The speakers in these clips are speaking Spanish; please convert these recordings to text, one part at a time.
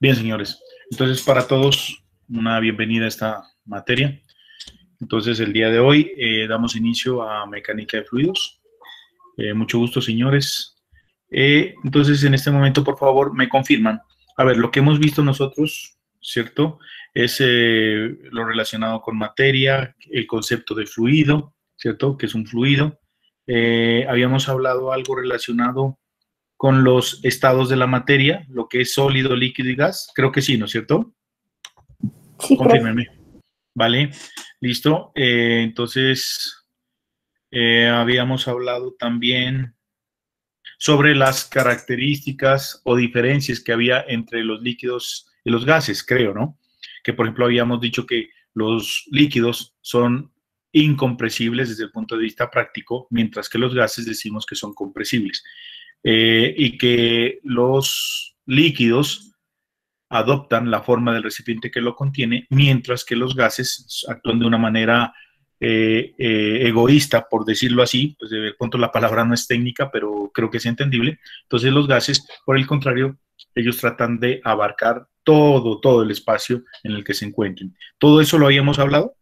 Bien, señores. Entonces, para todos, una bienvenida a esta materia. Entonces, el día de hoy eh, damos inicio a mecánica de fluidos. Eh, mucho gusto, señores. Eh, entonces, en este momento, por favor, me confirman. A ver, lo que hemos visto nosotros, ¿cierto? Es lo relacionado con materia, el concepto de fluido, ¿cierto? Que es un fluido. habíamos hablado algo relacionado con los estados de la materia, lo que es sólido, líquido y gas. Creo que sí, ¿no es cierto? Sí, Confírmenme. Vale, listo. Eh, entonces, eh, habíamos hablado también sobre las características o diferencias que había entre los líquidos y los gases, creo, ¿no? Que, por ejemplo, habíamos dicho que los líquidos son incompresibles desde el punto de vista práctico, mientras que los gases decimos que son compresibles. Eh, y que los líquidos adoptan la forma del recipiente que lo contiene, mientras que los gases actúan de una manera eh, eh, egoísta, por decirlo así, pues de pronto la palabra no es técnica, pero creo que es entendible. Entonces los gases, por el contrario, ellos tratan de abarcar todo, todo el espacio en el que se encuentren. ¿Todo eso lo habíamos hablado?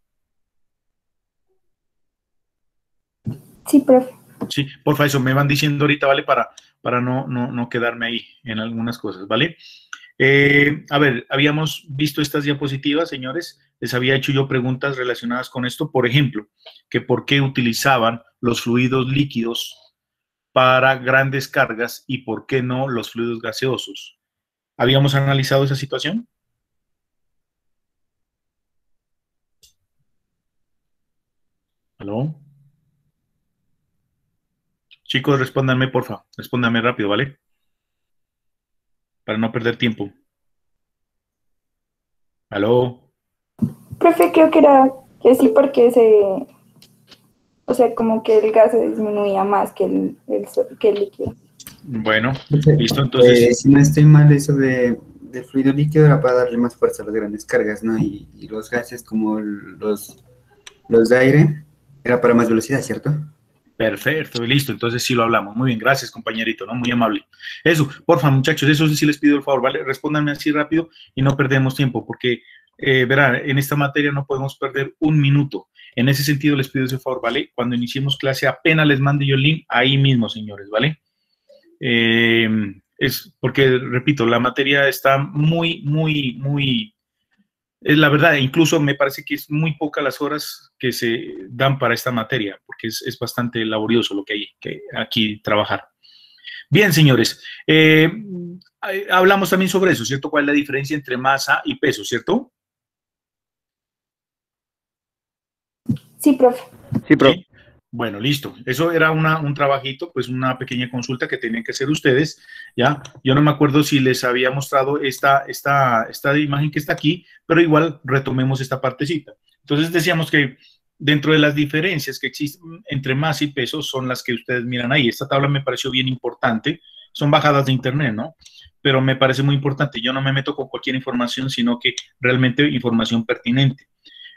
Sí, profe. Sí, porfa, eso me van diciendo ahorita, ¿vale? Para, para no, no, quedarme ahí en algunas cosas, ¿vale? Eh, a ver, habíamos visto estas diapositivas, señores. Les había hecho yo preguntas relacionadas con esto. Por ejemplo, que por qué utilizaban los fluidos líquidos para grandes cargas y por qué no los fluidos gaseosos. ¿Habíamos analizado esa situación? ¿Aló? Chicos, respóndanme, porfa. Respóndanme rápido, ¿vale? Para no perder tiempo. ¿Aló? Profe, creo que era que sí, porque se. O sea, como que el gas se disminuía más que el, que el líquido. Bueno, listo, entonces. Eh, si no estoy mal, eso de, fluido líquido era para darle más fuerza a las grandes cargas, ¿no? Y, y los gases, como los, los de aire, era para más velocidad, ¿cierto? Perfecto, listo, entonces sí lo hablamos. Muy bien, gracias compañerito, ¿no? Muy amable. Eso, porfa muchachos, eso sí les pido el favor, ¿vale? Respóndanme así rápido y no perdemos tiempo, porque, eh, verán, en esta materia no podemos perder un minuto. En ese sentido les pido ese favor, ¿vale? Cuando iniciemos clase apenas les mande yo el link, ahí mismo, señores, ¿vale? Eh, es porque, repito, la materia está muy, muy, muy es la verdad, incluso me parece que es muy poca las horas que se dan para esta materia, porque es, bastante laborioso lo que hay que aquí trabajar. Bien, señores, eh, hablamos también sobre eso, ¿cierto? ¿Cuál es la diferencia entre masa y peso, ¿cierto? Sí, profe. Sí, profe. Bueno, listo. Eso era un trabajito, pues una pequeña consulta que tenían que hacer ustedes, ¿ya? Yo no me acuerdo si les había mostrado esta, esta, esta imagen que está aquí, pero igual retomemos esta partecita. Entonces decíamos que dentro de las diferencias que existen entre masa y peso son las que ustedes miran ahí. Esta tabla me pareció bien importante. Son bajadas de internet, ¿no? Pero me parece muy importante. Yo no me meto con cualquier información, sino que realmente información pertinente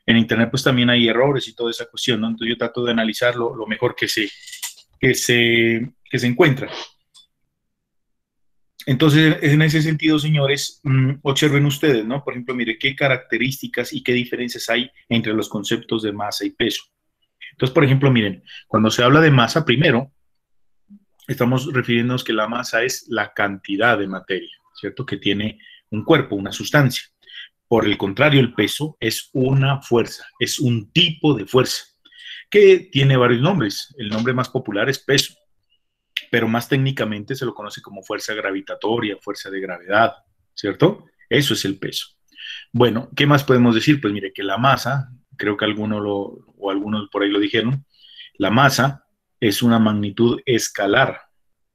en Internet pues también hay errores y toda esa cuestión, ¿no? Entonces yo trato de analizarlo lo mejor que se, que se, que se encuentra. Entonces, en ese sentido, señores, mm, observen ustedes, ¿no? Por ejemplo, mire qué características y qué diferencias hay entre los conceptos de masa y peso. Entonces, por ejemplo, miren, cuando se habla de masa, primero, estamos refiriéndonos que la masa es la cantidad de materia, ¿cierto? Que tiene un cuerpo, una sustancia. Por el contrario, el peso es una fuerza, es un tipo de fuerza que tiene varios nombres. El nombre más popular es peso, pero más técnicamente se lo conoce como fuerza gravitatoria, fuerza de gravedad, ¿cierto? Eso es el peso. Bueno, ¿qué más podemos decir? Pues mire que la masa, creo que algunos lo, o algunos por ahí lo dijeron, la masa es una magnitud escalar,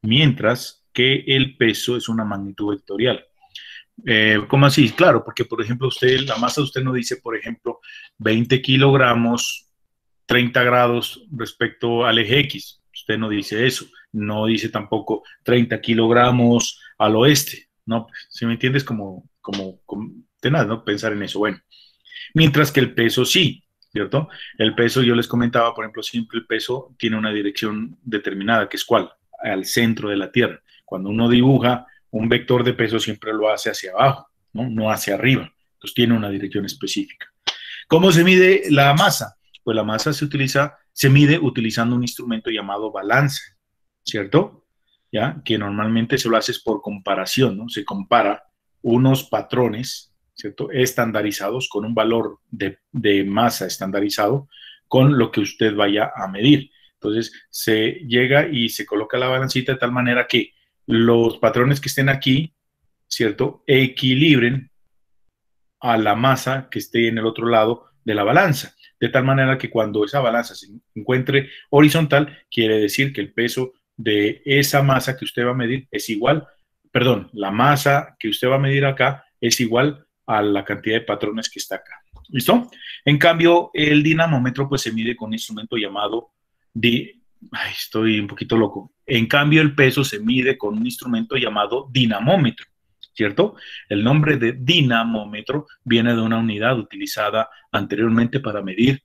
mientras que el peso es una magnitud vectorial. Eh, ¿Cómo así? Claro, porque por ejemplo usted, la masa usted no dice, por ejemplo, 20 kilogramos, 30 grados respecto al eje X. Usted no dice eso. No dice tampoco 30 kilogramos al oeste. ¿no? Si me entiendes, como, como, como ¿no? Pensar en eso. Bueno, mientras que el peso sí, ¿cierto? El peso, yo les comentaba, por ejemplo, siempre el peso tiene una dirección determinada, que es cuál? Al centro de la Tierra. Cuando uno dibuja un vector de peso siempre lo hace hacia abajo, ¿no? No hacia arriba. Entonces tiene una dirección específica. ¿Cómo se mide la masa? Pues la masa se utiliza, se mide utilizando un instrumento llamado balanza, ¿cierto? ¿Ya? Que normalmente se lo haces por comparación, ¿no? Se compara unos patrones, ¿cierto? Estandarizados con un valor de, de masa estandarizado con lo que usted vaya a medir. Entonces se llega y se coloca la balancita de tal manera que los patrones que estén aquí, ¿cierto? Equilibren a la masa que esté en el otro lado de la balanza. De tal manera que cuando esa balanza se encuentre horizontal, quiere decir que el peso de esa masa que usted va a medir es igual, perdón, la masa que usted va a medir acá es igual a la cantidad de patrones que está acá. ¿Listo? En cambio, el dinamómetro pues se mide con un instrumento llamado de... Estoy un poquito loco. En cambio, el peso se mide con un instrumento llamado dinamómetro. ¿cierto? El nombre de dinamómetro viene de una unidad utilizada anteriormente para medir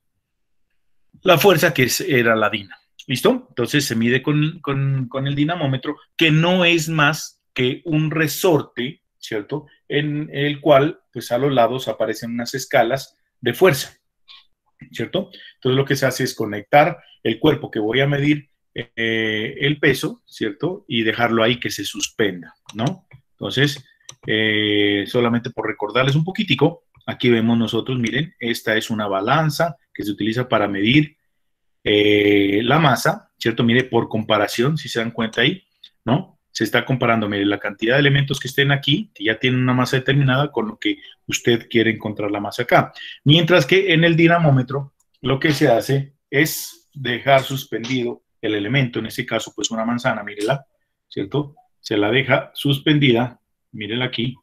la fuerza que era la dina. ¿Listo? Entonces se mide con, con, el dinamómetro, que no es más que un resorte, ¿cierto? En el cual, pues a los lados aparecen unas escalas de fuerza, ¿cierto? Entonces lo que se hace es conectar el cuerpo que voy a medir eh, el peso, ¿cierto? Y dejarlo ahí que se suspenda, ¿no? Entonces, eh, solamente por recordarles un poquitico, aquí vemos nosotros, miren, esta es una balanza que se utiliza para medir eh, la masa, ¿cierto? Mire, por comparación, si se dan cuenta ahí, ¿no? Se está comparando, mire, la cantidad de elementos que estén aquí, que ya tienen una masa determinada, con lo que usted quiere encontrar la masa acá. Mientras que en el dinamómetro, lo que se hace es dejar suspendido el elemento, en este caso, pues una manzana, mírela, ¿cierto? Se la deja suspendida mírenla aquí,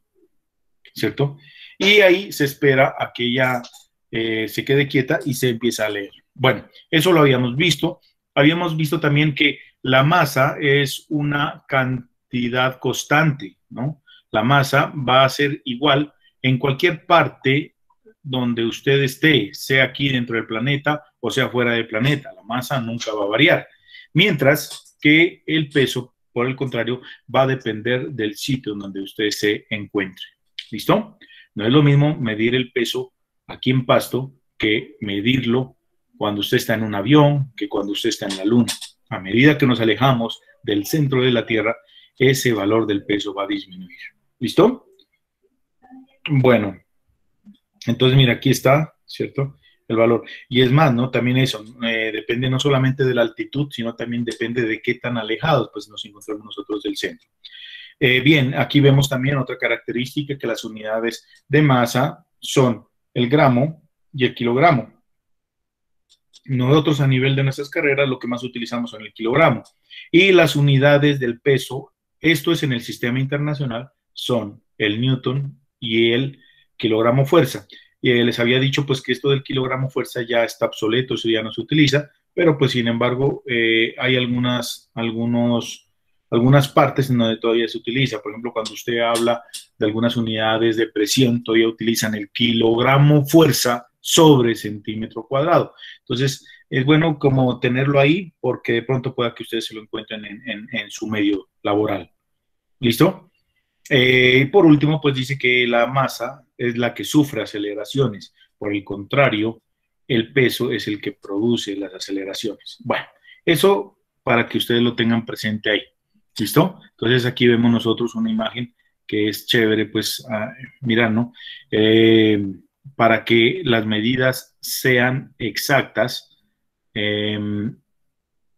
¿cierto? Y ahí se espera a que ella eh, se quede quieta y se empieza a leer. Bueno, eso lo habíamos visto. Habíamos visto también que la masa es una cantidad constante, ¿no? La masa va a ser igual en cualquier parte donde usted esté, sea aquí dentro del planeta o sea fuera del planeta. La masa nunca va a variar. Mientras que el peso por el contrario, va a depender del sitio donde usted se encuentre. ¿Listo? No es lo mismo medir el peso aquí en Pasto que medirlo cuando usted está en un avión, que cuando usted está en la luna. A medida que nos alejamos del centro de la Tierra, ese valor del peso va a disminuir. ¿Listo? Bueno, entonces mira, aquí está, ¿cierto? el valor. Y es más, ¿no? También eso, eh, depende no solamente de la altitud, sino también depende de qué tan alejados pues, nos encontramos nosotros del centro. Eh, bien, aquí vemos también otra característica, que las unidades de masa son el gramo y el kilogramo. Nosotros a nivel de nuestras carreras lo que más utilizamos son el kilogramo. Y las unidades del peso, esto es en el sistema internacional, son el newton y el kilogramo fuerza. Eh, les había dicho pues que esto del kilogramo fuerza ya está obsoleto, eso ya no se utiliza, pero pues sin embargo eh, hay algunas, algunos, algunas partes en donde todavía se utiliza. Por ejemplo, cuando usted habla de algunas unidades de presión, todavía utilizan el kilogramo fuerza sobre centímetro cuadrado. Entonces, es bueno como tenerlo ahí porque de pronto pueda que ustedes se lo encuentren en, su medio laboral. ¿Listo? Eh, por último, pues dice que la masa es la que sufre aceleraciones. Por el contrario, el peso es el que produce las aceleraciones. Bueno, eso para que ustedes lo tengan presente ahí. ¿Listo? Entonces aquí vemos nosotros una imagen que es chévere, pues, mirar, ¿no? Eh, para que las medidas sean exactas, em,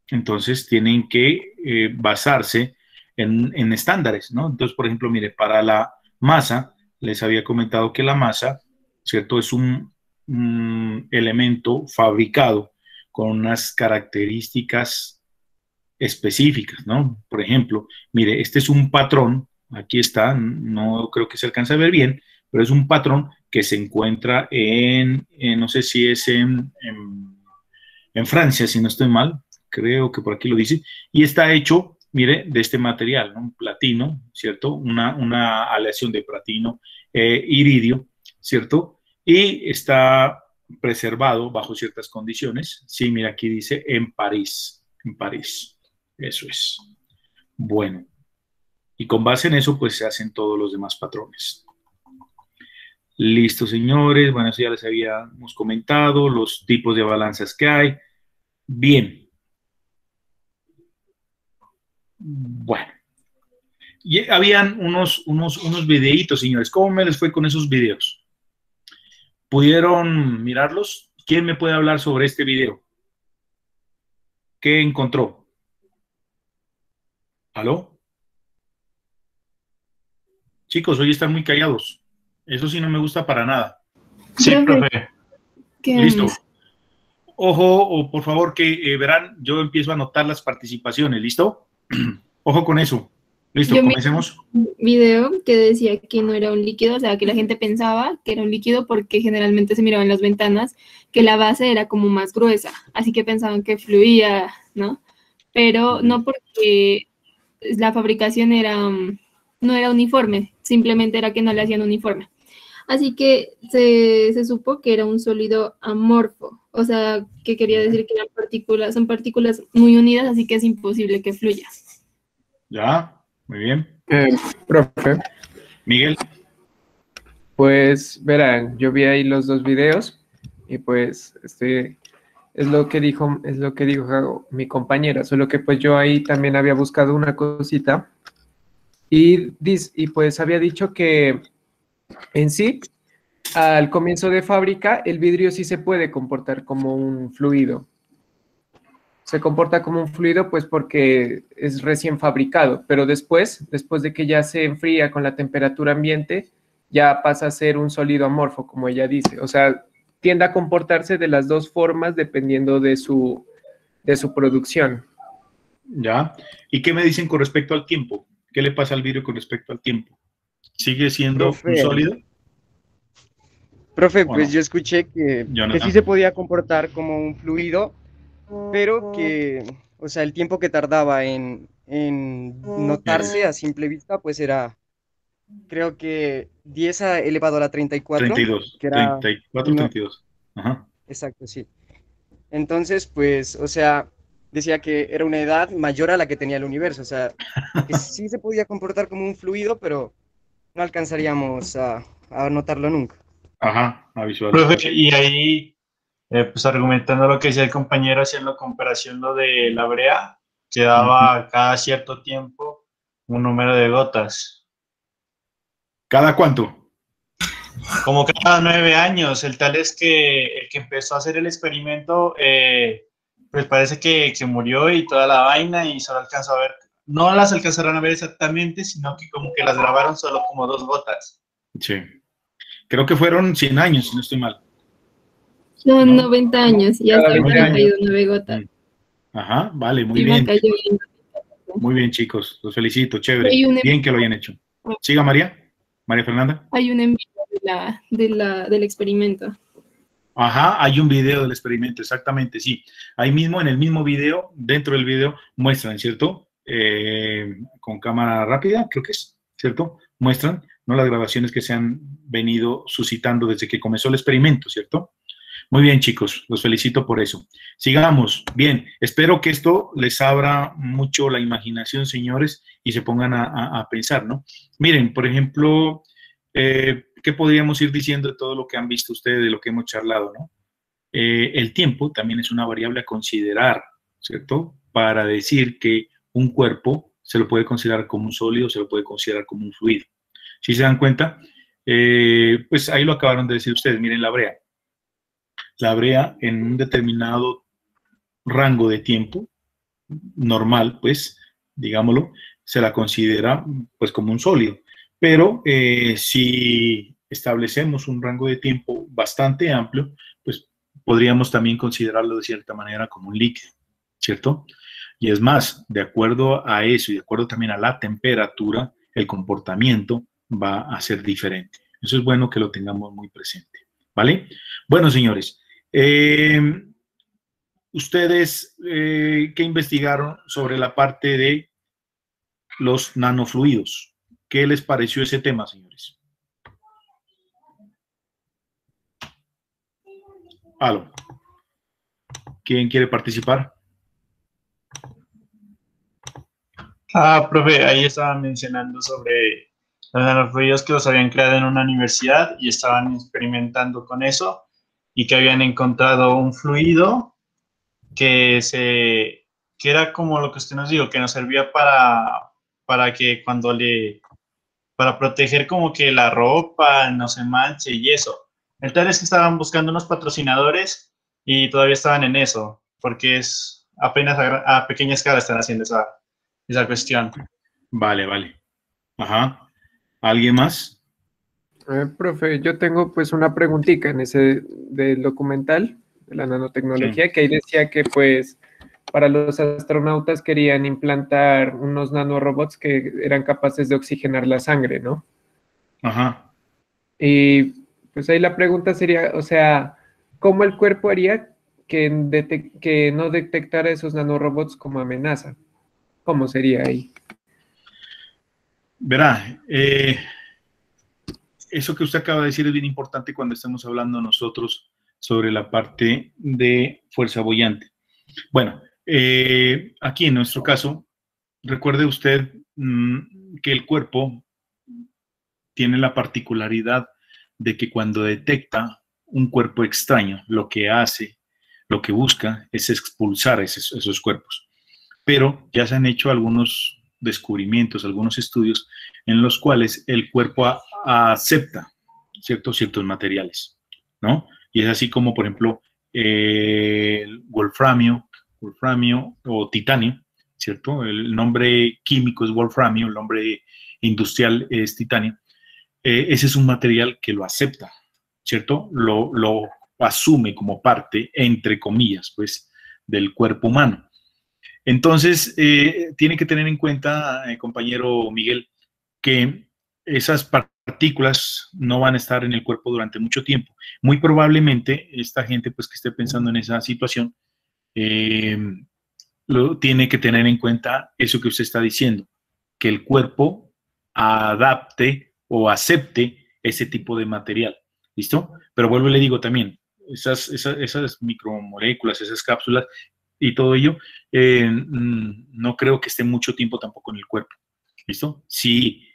entonces tienen que eh, basarse en, estándares, ¿no? Entonces, por ejemplo, mire, para la masa, les había comentado que la masa, ¿cierto? Es un, elemento fabricado con unas características específicas, ¿no? Por ejemplo, mire, este es un patrón, aquí está, no creo que se alcance a ver bien, pero es un patrón que se encuentra en, no sé si es en, en, Francia, si no estoy mal, creo que por aquí lo dice, y está hecho mire, de este material, un platino, ¿cierto? Una, una aleación de platino eh, iridio, ¿cierto? Y está preservado bajo ciertas condiciones. Sí, mira, aquí dice en París, en París. Eso es. Bueno. Y con base en eso, pues se hacen todos los demás patrones. Listo, señores. Bueno, eso ya les habíamos comentado, los tipos de balanzas que hay. Bien. Bueno. Y habían unos, unos, unos videitos, señores. ¿Cómo me les fue con esos videos? ¿Pudieron mirarlos? ¿Quién me puede hablar sobre este video? ¿Qué encontró? ¿Aló? Chicos, hoy están muy callados. Eso sí no me gusta para nada. Sí, profe. Listo. Ojo, o por favor, que eh, verán, yo empiezo a anotar las participaciones, ¿listo? Ojo con eso. Listo, comencemos. Un video que decía que no era un líquido, o sea, que la gente pensaba que era un líquido porque generalmente se miraba en las ventanas que la base era como más gruesa, así que pensaban que fluía, ¿no? Pero no porque la fabricación era, mm, no era uniforme, simplemente era que no le hacían uniforme. Así que se, se supo que era un sólido amorfo, o sea, que quería decir que eran partículas, son partículas muy unidas, así que es imposible que fluya. Ya, muy bien. Eh, profe. Miguel. Pues verán, yo vi ahí los dos videos y pues este es lo que dijo, es lo que dijo mi compañera, solo que pues yo ahí también había buscado una cosita y, y pues había dicho que en sí, al comienzo de fábrica, el vidrio sí se puede comportar como un fluido. Se comporta como un fluido pues porque es recién fabricado, pero después, después de que ya se enfría con la temperatura ambiente, ya pasa a ser un sólido amorfo, como ella dice. O sea, tiende a comportarse de las dos formas dependiendo de su, de su producción. Ya. ¿Y qué me dicen con respecto al tiempo? ¿Qué le pasa al vidrio con respecto al tiempo? ¿Sigue siendo un sólido? Profe, pues yo escuché que, que, sí se podía comportar como un fluido, pero que, o sea, el tiempo que tardaba en, en notarse a simple vista, pues era, creo que 10 elevado a la 34. 32, que era 34, 32. Ajá. Exacto, sí. Entonces, pues, o sea, decía que era una edad mayor a la que tenía el universo, o sea, que sí se podía comportar como un fluido, pero no alcanzaríamos a, a notarlo nunca. Ajá, a visualizar. y ahí, eh, pues argumentando lo que decía el compañero, haciendo comparación lo de la brea, que daba cada cierto tiempo un número de gotas. ¿Cada cuánto? Como cada nueve años. El tal es que el que empezó a hacer el experimento, eh, pues parece que, que, murió y toda la vaina y solo alcanzó a ver no las alcanzaron a ver exactamente, sino que como que las grabaron solo como dos gotas. Sí. Creo que fueron 100 años, si no estoy mal. Son 90 años y hasta ahorita han caído nueve gotas. Ajá, vale, muy bien. Muy bien, chicos, los felicito, chévere. Bien que lo hayan hecho. Siga, María. María Fernanda. Hay un envío de la, del experimento. Ajá, hay un video del experimento, exactamente, sí. Ahí mismo, en el mismo video, dentro del video, muestran, ¿cierto? Eh, con cámara rápida, creo que es, ¿cierto? Muestran ¿no? las grabaciones que se han venido suscitando desde que comenzó el experimento, ¿cierto? Muy bien, chicos, los felicito por eso. Sigamos. Bien, espero que esto les abra mucho la imaginación, señores, y se pongan a, pensar, ¿no? Miren, por ejemplo, eh, ¿qué podríamos ir diciendo de todo lo que han visto ustedes, de lo que hemos charlado, ¿no? Eh, el tiempo también es una variable a considerar, ¿cierto? Para decir que un cuerpo se lo puede considerar como un sólido, se lo puede considerar como un fluido. Si se dan cuenta, eh, pues ahí lo acabaron de decir ustedes, miren la brea. La brea en un determinado rango de tiempo normal, pues, digámoslo, se la considera pues como un sólido. Pero eh, si establecemos un rango de tiempo bastante amplio, pues podríamos también considerarlo de cierta manera como un líquido, ¿cierto? Y es más, de acuerdo a eso y de acuerdo también a la temperatura, el comportamiento va a ser diferente. Eso es bueno que lo tengamos muy presente. ¿Vale? Bueno, señores, eh, ustedes eh, que investigaron sobre la parte de los nanofluidos, ¿qué les pareció ese tema, señores? Aló. ¿Quién quiere participar? Ah, profe, ahí estaba mencionando sobre Los nanofluidos que los habían creado en una universidad y estaban experimentando con eso y que habían encontrado un fluido que se que era como lo que usted nos dijo, que nos servía para, para que cuando le, para proteger como que la ropa no se manche y eso. El tal es que estaban buscando unos patrocinadores y todavía estaban en eso, porque es apenas a, pequeña escala están haciendo esa, esa cuestión. Vale, vale. Ajá. ¿Alguien más? Eh, profe, yo tengo pues una preguntita en ese del documental de la nanotecnología, que ahí decía que pues para los astronautas querían implantar unos nanorobots que eran capaces de oxigenar la sangre, ¿no? Ajá. Y pues ahí la pregunta sería, o sea, ¿cómo el cuerpo haría que, que no detectara esos nanorobots como amenaza? ¿Cómo sería ahí? Verá, eh, eso que usted acaba de decir es bien importante cuando estamos hablando nosotros sobre la parte de fuerza bollante. Bueno, eh, aquí en nuestro caso, recuerde usted mm, que el cuerpo tiene la particularidad de que cuando detecta un cuerpo extraño, lo que hace, lo que busca es expulsar esos, esos cuerpos. Pero ya se han hecho algunos descubrimientos, algunos estudios en los cuales el cuerpo acepta ciertos, materiales, ¿no? Y es así como, por ejemplo, el wolframio, wolframio o titanio, ¿cierto? El nombre químico es wolframio, el nombre industrial es titanio. Eh, ese es un material que lo acepta, ¿cierto? Lo, lo asume como parte, entre comillas, pues, del cuerpo humano. Entonces, eh, tiene que tener en cuenta, eh, compañero Miguel, que esas partículas no van a estar en el cuerpo durante mucho tiempo. Muy probablemente esta gente, pues, que esté pensando en esa situación, eh, lo, tiene que tener en cuenta eso que usted está diciendo, que el cuerpo adapte o acepte ese tipo de material. ¿Listo? Pero vuelvo y le digo también, esas, micromoléculas, esas cápsulas y todo ello, eh, mm, no creo que esté mucho tiempo tampoco en el cuerpo. ¿Listo? Si,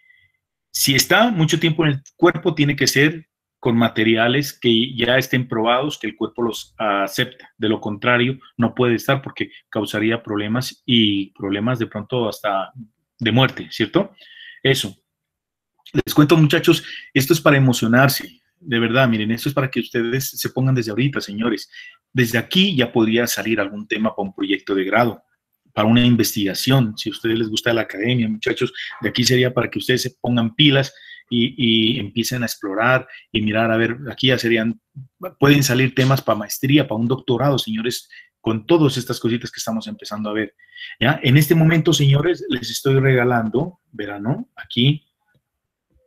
si está mucho tiempo en el cuerpo, tiene que ser con materiales que ya estén probados, que el cuerpo los acepta. De lo contrario, no puede estar porque causaría problemas y problemas de pronto hasta de muerte, ¿cierto? Eso. Les cuento, muchachos, esto es para emocionarse. De verdad, miren, esto es para que ustedes se pongan desde ahorita, señores. Desde aquí ya podría salir algún tema para un proyecto de grado, para una investigación. Si a ustedes les gusta la academia, muchachos, de aquí sería para que ustedes se pongan pilas y, empiecen a explorar y mirar, a ver, aquí ya serían, pueden salir temas para maestría, para un doctorado, señores, con todas estas cositas que estamos empezando a ver. ¿ya? En este momento, señores, les estoy regalando, verano, aquí,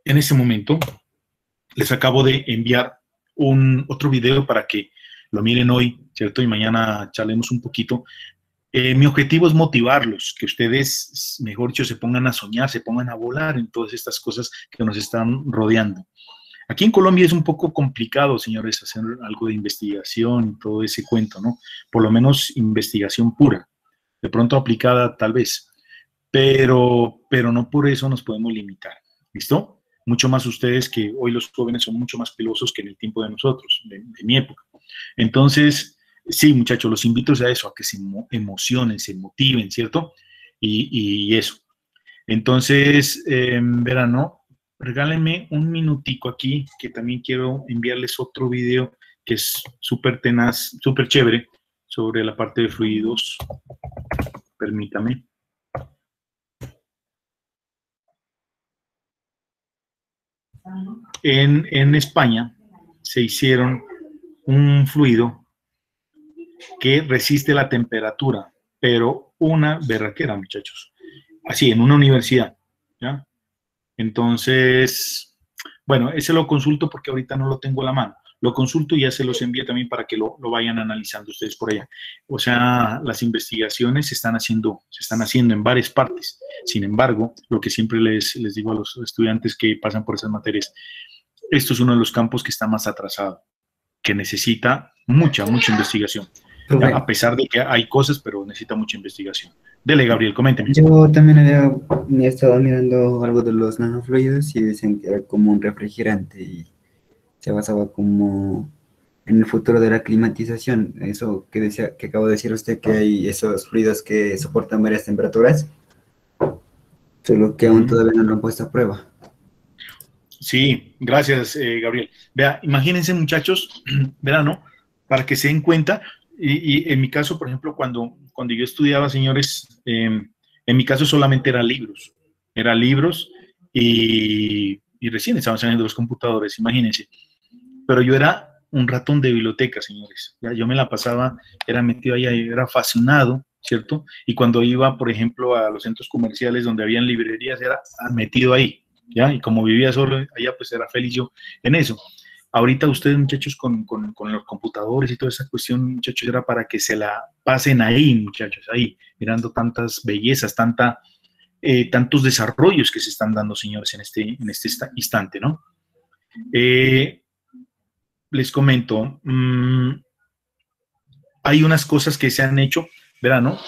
en este momento, les acabo de enviar un otro video para que lo miren hoy, ¿cierto? Y mañana charlemos un poquito eh, mi objetivo es motivarlos, que ustedes, mejor dicho, se pongan a soñar, se pongan a volar en todas estas cosas que nos están rodeando. Aquí en Colombia es un poco complicado, señores, hacer algo de investigación, todo ese cuento, ¿no? Por lo menos investigación pura, de pronto aplicada tal vez, pero, pero no por eso nos podemos limitar, ¿listo? Mucho más ustedes que hoy los jóvenes son mucho más pilosos que en el tiempo de nosotros, de mi época. Entonces, sí, muchachos, los invito a eso, a que se emocionen, se motiven, ¿cierto? Y, eso. Entonces, em, verano, regálenme un minutico aquí, que también quiero enviarles otro video que es súper tenaz, súper chévere, sobre la parte de fluidos. Permítame. En, España se hicieron un fluido que resiste la temperatura, pero una berraquera, muchachos. Así, en una universidad, ¿ya? Entonces, bueno, ese lo consulto porque ahorita no lo tengo a la mano. Lo consulto y ya se los envío también para que lo, vayan analizando ustedes por allá. O sea, las investigaciones se están haciendo, se están haciendo en varias partes. Sin embargo, lo que siempre les, les digo a los estudiantes que pasan por esas materias, esto es uno de los campos que está más atrasado, que necesita mucha, mucha investigación. a pesar de que hay cosas, pero necesita mucha investigación. Dele, Gabriel, coménteme. Yo también había estado mirando algo de los nanofluidos y dicen que era como un refrigerante y se basaba como en el futuro de la climatización. Eso que decía, que acabo de decir usted que hay esos fluidos que soportan varias temperaturas, solo que aún todavía no lo han puesto a prueba. Sí, gracias, eh, Gabriel. Vea, imagínense, muchachos, verán, ¿no? Para que se den cuenta, y, en mi caso, por ejemplo, cuando, cuando yo estudiaba, señores, em, en mi caso solamente eran libros, eran libros y, y recién estaban saliendo los computadores, imagínense. Pero yo era un ratón de biblioteca, señores. Ya, yo me la pasaba, era metido ahí, era fascinado, ¿cierto? Y cuando iba, por ejemplo, a los centros comerciales donde habían librerías, era metido ahí, ¿ya? Y como vivía solo allá, pues era feliz yo en eso. Ahorita ustedes, muchachos, con, con, los computadores y toda esa cuestión, muchachos, era para que se la pasen ahí, muchachos, ahí, mirando tantas bellezas, tanta, eh, tantos desarrollos que se están dando, señores, en este, en este instante, ¿no? Eh, les comento, mmm, hay unas cosas que se han hecho, verán, ¿no?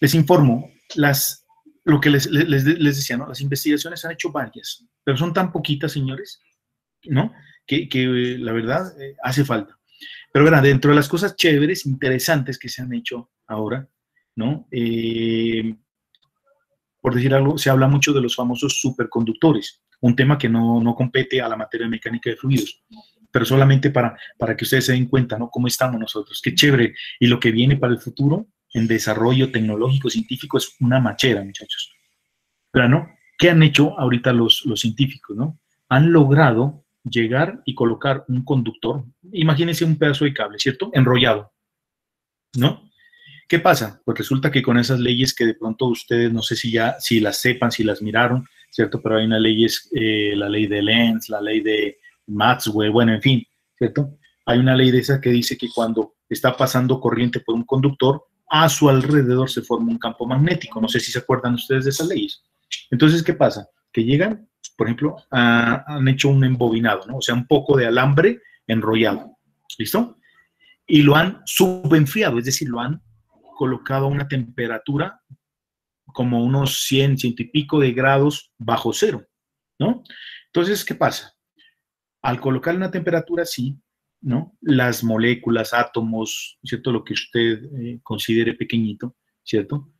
Les informo, las, lo que les, les, les, decía, ¿no? Las investigaciones han hecho varias, pero son tan poquitas, señores, ¿no? Que, que la verdad eh, hace falta. Pero verán, dentro de las cosas chéveres, interesantes que se han hecho ahora, ¿no? Eh, por decir algo, se habla mucho de los famosos superconductores, un tema que no, no compete a la materia mecánica de fluidos pero solamente para, para que ustedes se den cuenta, ¿no? Cómo estamos nosotros, qué chévere. Y lo que viene para el futuro en desarrollo tecnológico, científico, es una machera, muchachos. Pero. ¿Qué han hecho ahorita los, los científicos, no? Han logrado llegar y colocar un conductor, imagínense un pedazo de cable, ¿cierto? Enrollado, ¿no? ¿Qué pasa? Pues resulta que con esas leyes que de pronto ustedes, no sé si ya, si las sepan, si las miraron, ¿cierto? Pero hay una ley, es eh, la ley de Lenz, la ley de Maxwell, bueno, en fin, ¿cierto? Hay una ley de esa que dice que cuando está pasando corriente por un conductor, a su alrededor se forma un campo magnético. No sé si se acuerdan ustedes de esas leyes. Entonces, ¿qué pasa? Que llegan, por ejemplo, han hecho un embobinado, ¿no? O sea, un poco de alambre enrollado. ¿Listo? Y lo han subenfriado, es decir, lo han colocado a una temperatura como unos 100, ciento y pico de grados bajo cero, ¿no? Entonces, ¿qué pasa? Al colocar una temperatura así, ¿no? Las moléculas, átomos, ¿cierto? Lo que usted eh, considere pequeñito, ¿cierto?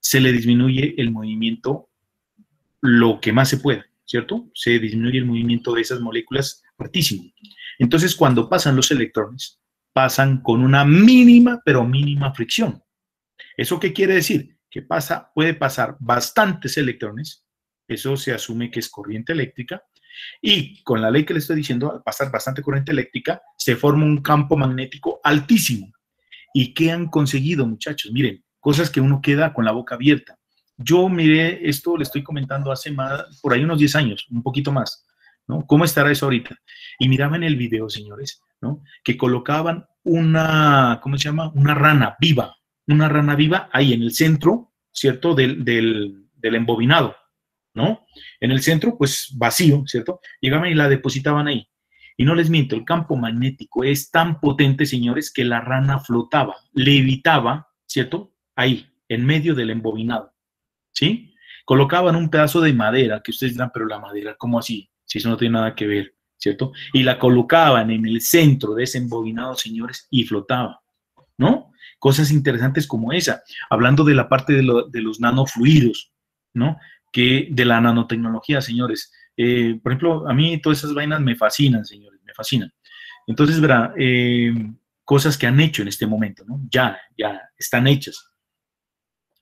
Se le disminuye el movimiento lo que más se pueda, ¿cierto? Se disminuye el movimiento de esas moléculas hartísimo. Entonces, cuando pasan los electrones, pasan con una mínima, pero mínima fricción. ¿Eso qué quiere decir? Que pasa, puede pasar bastantes electrones, eso se asume que es corriente eléctrica, y con la ley que le estoy diciendo, al pasar bastante corriente eléctrica, se forma un campo magnético altísimo. ¿Y qué han conseguido, muchachos? Miren, cosas que uno queda con la boca abierta. Yo miré esto, le estoy comentando hace más, por ahí unos 10 años, un poquito más, ¿no? ¿Cómo estará eso ahorita? Y miraba en el video, señores, ¿no? Que colocaban una, ¿cómo se llama? Una rana viva, una rana viva ahí en el centro, ¿cierto? Del, del, del embobinado. ¿No? En el centro, pues vacío, ¿cierto? Llegaban y la depositaban ahí. Y no les miento, el campo magnético es tan potente, señores, que la rana flotaba, levitaba, ¿cierto? Ahí, en medio del embobinado, ¿sí? Colocaban un pedazo de madera, que ustedes dirán, pero la madera, ¿cómo así? Si eso no tiene nada que ver, ¿cierto? Y la colocaban en el centro de ese embobinado, señores, y flotaba, ¿no? Cosas interesantes como esa, hablando de la parte de, de los nanofluidos, ¿no? De la nanotecnología, señores. Eh, por ejemplo, a mí todas esas vainas me fascinan, señores, me fascinan. Entonces, verá, eh, cosas que han hecho en este momento, ¿no? Ya, ya están hechas.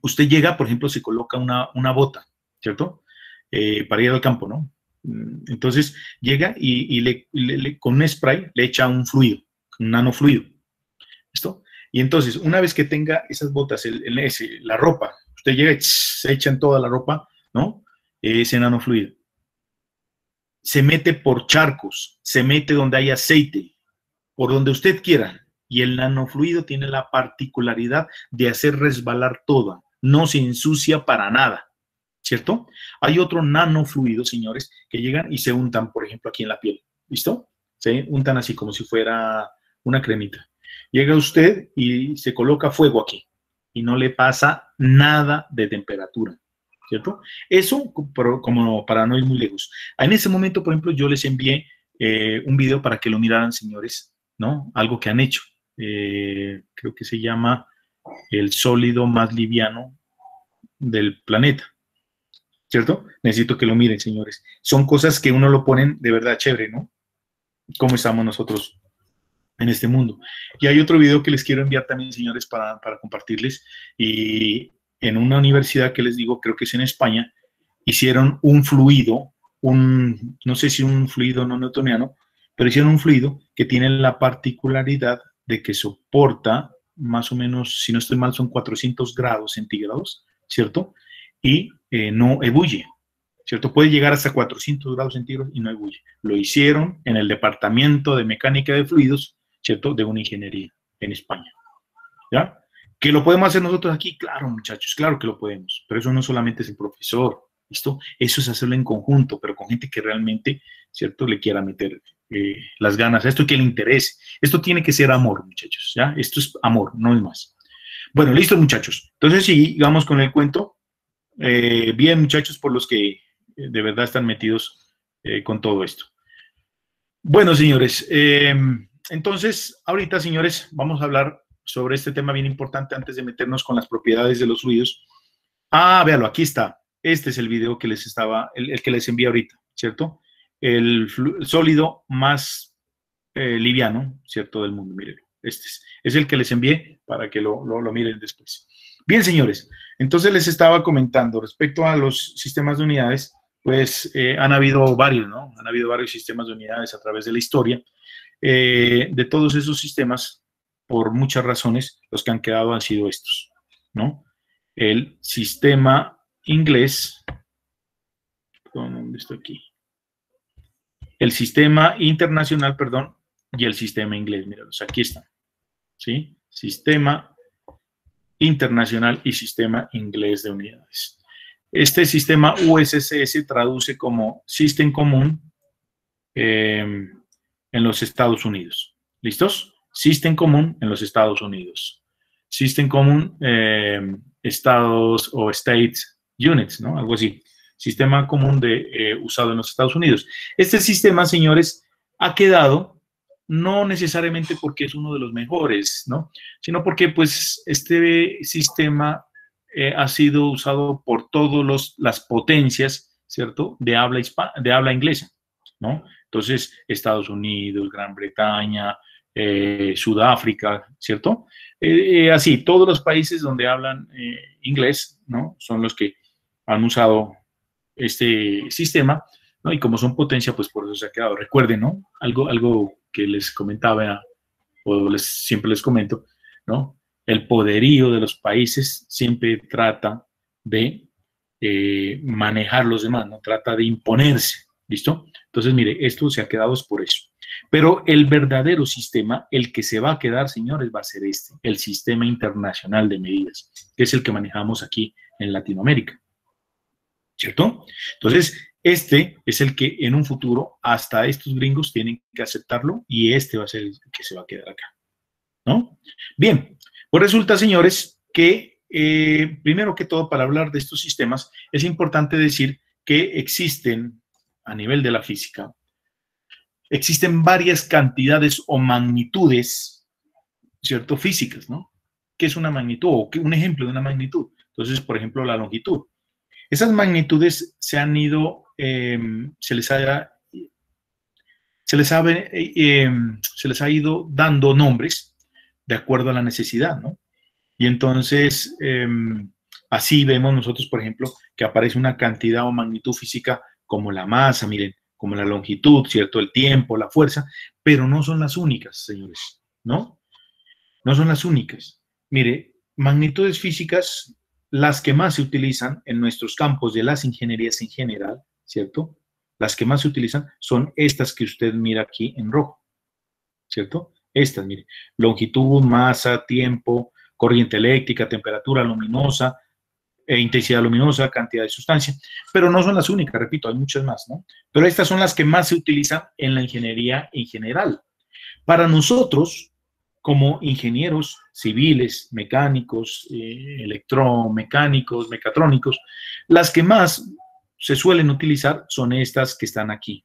Usted llega, por ejemplo, se coloca una, bota, ¿cierto? Eh, para ir al campo, ¿no? Mm, entonces llega y, le, con un spray le echa un fluido, un nanofluido. ¿Listo? Y entonces, una vez que tenga esas botas, el, la ropa, usted llega y se echa en toda la ropa ¿no? Ese nanofluido. Se mete por charcos, se mete donde hay aceite, por donde usted quiera. Y el nanofluido tiene la particularidad de hacer resbalar todo, no se ensucia para nada, ¿cierto? Hay otro nanofluido, señores, que llegan y se untan, por ejemplo, aquí en la piel, ¿listo? Se untan así como si fuera una cremita. Llega usted y se coloca fuego aquí y no le pasa nada de temperatura, ¿cierto? Eso como para no ir muy lejos. En ese momento, por ejemplo, yo les envié eh, un video para que lo miraran, señores, ¿no? Algo que han hecho. Eh, creo que se llama el sólido más liviano del planeta. ¿Cierto? Necesito que lo miren, señores. Son cosas que uno lo ponen de verdad chévere, ¿no? ¿Cómo estamos nosotros en este mundo? Y hay otro video que les quiero enviar también, señores, para, para compartirles. Y en una universidad que les digo, creo que es en España, hicieron un fluido, un, no sé si un fluido no newtoniano, pero hicieron un fluido que tiene la particularidad de que soporta más o menos, si no estoy mal, son 400 grados centígrados, ¿cierto? Y eh, no ebulle, ¿cierto? Puede llegar hasta 400 grados centígrados y no ebulle. Lo hicieron en el Departamento de Mecánica de Fluidos, ¿cierto? De una ingeniería en España, ¿ya? ¿Que lo podemos hacer nosotros aquí? Claro, muchachos, claro que lo podemos, pero eso no solamente es el profesor, ¿listo? Eso es hacerlo en conjunto, pero con gente que realmente, ¿cierto? Le quiera meter eh, las ganas, esto que le interese. Esto tiene que ser amor, muchachos, ¿ya? Esto es amor, no es más. Bueno, listo, muchachos. Entonces, sigamos con el cuento. Eh, bien, muchachos, por los que eh, de verdad están metidos con todo esto. Bueno, señores, entonces, ahorita, señores, vamos a hablar sobre este tema bien importante antes de meternos con las propiedades de los fluidos. Ah, véalo, aquí está. Este es el video que les estaba, el, que les envié ahorita, ¿cierto? el, sólido más eh, liviano, ¿cierto?, del mundo. Miren, este es, el que les envié para que lo, miren después. Bien, señores, entonces les estaba comentando respecto a los sistemas de unidades, pues eh, han habido varios, ¿no? Han habido varios sistemas de unidades a través de la historia. Eh, de todos esos sistemas, por muchas razones, los que han quedado han sido estos, ¿no? El sistema inglés, ¿dónde está aquí? el sistema internacional, perdón, y el sistema inglés. Míralos, aquí están. ¿Sí? Sistema internacional y sistema inglés de unidades. Este sistema USCS traduce como System Común eh, en los Estados Unidos. ¿Listos? System Común en los Estados Unidos. System Común eh, Estados o States Units, ¿no? Algo así sistema común de, eh, usado en los Estados Unidos. Este sistema, señores, ha quedado no necesariamente porque es uno de los mejores, ¿no? Sino porque, pues, este sistema eh, ha sido usado por todas las potencias, ¿cierto?, de habla, de habla inglesa, ¿no? Entonces, Estados Unidos, Gran Bretaña, eh, Sudáfrica, ¿cierto? así, todos los países donde hablan inglés, ¿no? Son los que han usado este sistema, ¿no? Y como son potencia, pues por eso se ha quedado. Recuerden, ¿no? Algo, algo que les comentaba, o les, siempre les comento, ¿no? El poderío de los países siempre trata de eh, manejar los demás, ¿no? Trata de imponerse, ¿listo? Entonces, mire, esto se ha quedado por eso. Pero el verdadero sistema, el que se va a quedar, señores, va a ser este, el sistema internacional de medidas, que es el que manejamos aquí en Latinoamérica. ¿cierto? Entonces, este es el que en un futuro hasta estos gringos tienen que aceptarlo y este va a ser el que se va a quedar acá, ¿no? Bien, pues resulta, señores, que eh, primero que todo, para hablar de estos sistemas, es importante decir que existen, a nivel de la física, existen varias cantidades o magnitudes, ¿cierto? Físicas, ¿no? ¿Qué es una magnitud o un ejemplo de una magnitud? Entonces, por ejemplo, la longitud. Esas magnitudes se han ido, em, se, les ha, se, les ha, em, se les ha ido dando nombres de acuerdo a la necesidad, ¿no? Y entonces, em, así vemos nosotros, por ejemplo, que aparece una cantidad o magnitud física como la masa, miren, como la longitud, ¿cierto? El tiempo, la fuerza, pero no son las únicas, señores, ¿no? No son las únicas. Mire, magnitudes físicas las que más se utilizan en nuestros campos de las ingenierías en general, ¿cierto? Las que más se utilizan son estas que usted mira aquí en rojo, ¿cierto? Estas, mire, longitud, masa, tiempo, corriente eléctrica, temperatura luminosa, e intensidad luminosa, cantidad de sustancia, pero no son las únicas, repito, hay muchas más, ¿no? Pero estas son las que más se utilizan en la ingeniería en general. Para nosotros, como ingenieros civiles, mecánicos, eh, electromecánicos, mecatrónicos, las que más se suelen utilizar son estas que están aquí.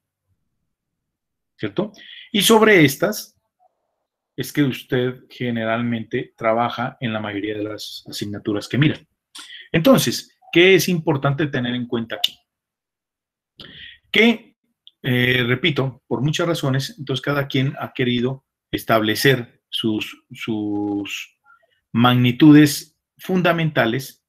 ¿Cierto? Y sobre estas es que usted generalmente trabaja en la mayoría de las asignaturas que mira. Entonces, ¿qué es importante tener en cuenta aquí? Que, eh, repito, por muchas razones, entonces cada quien ha querido establecer sus, sus magnitudes fundamentales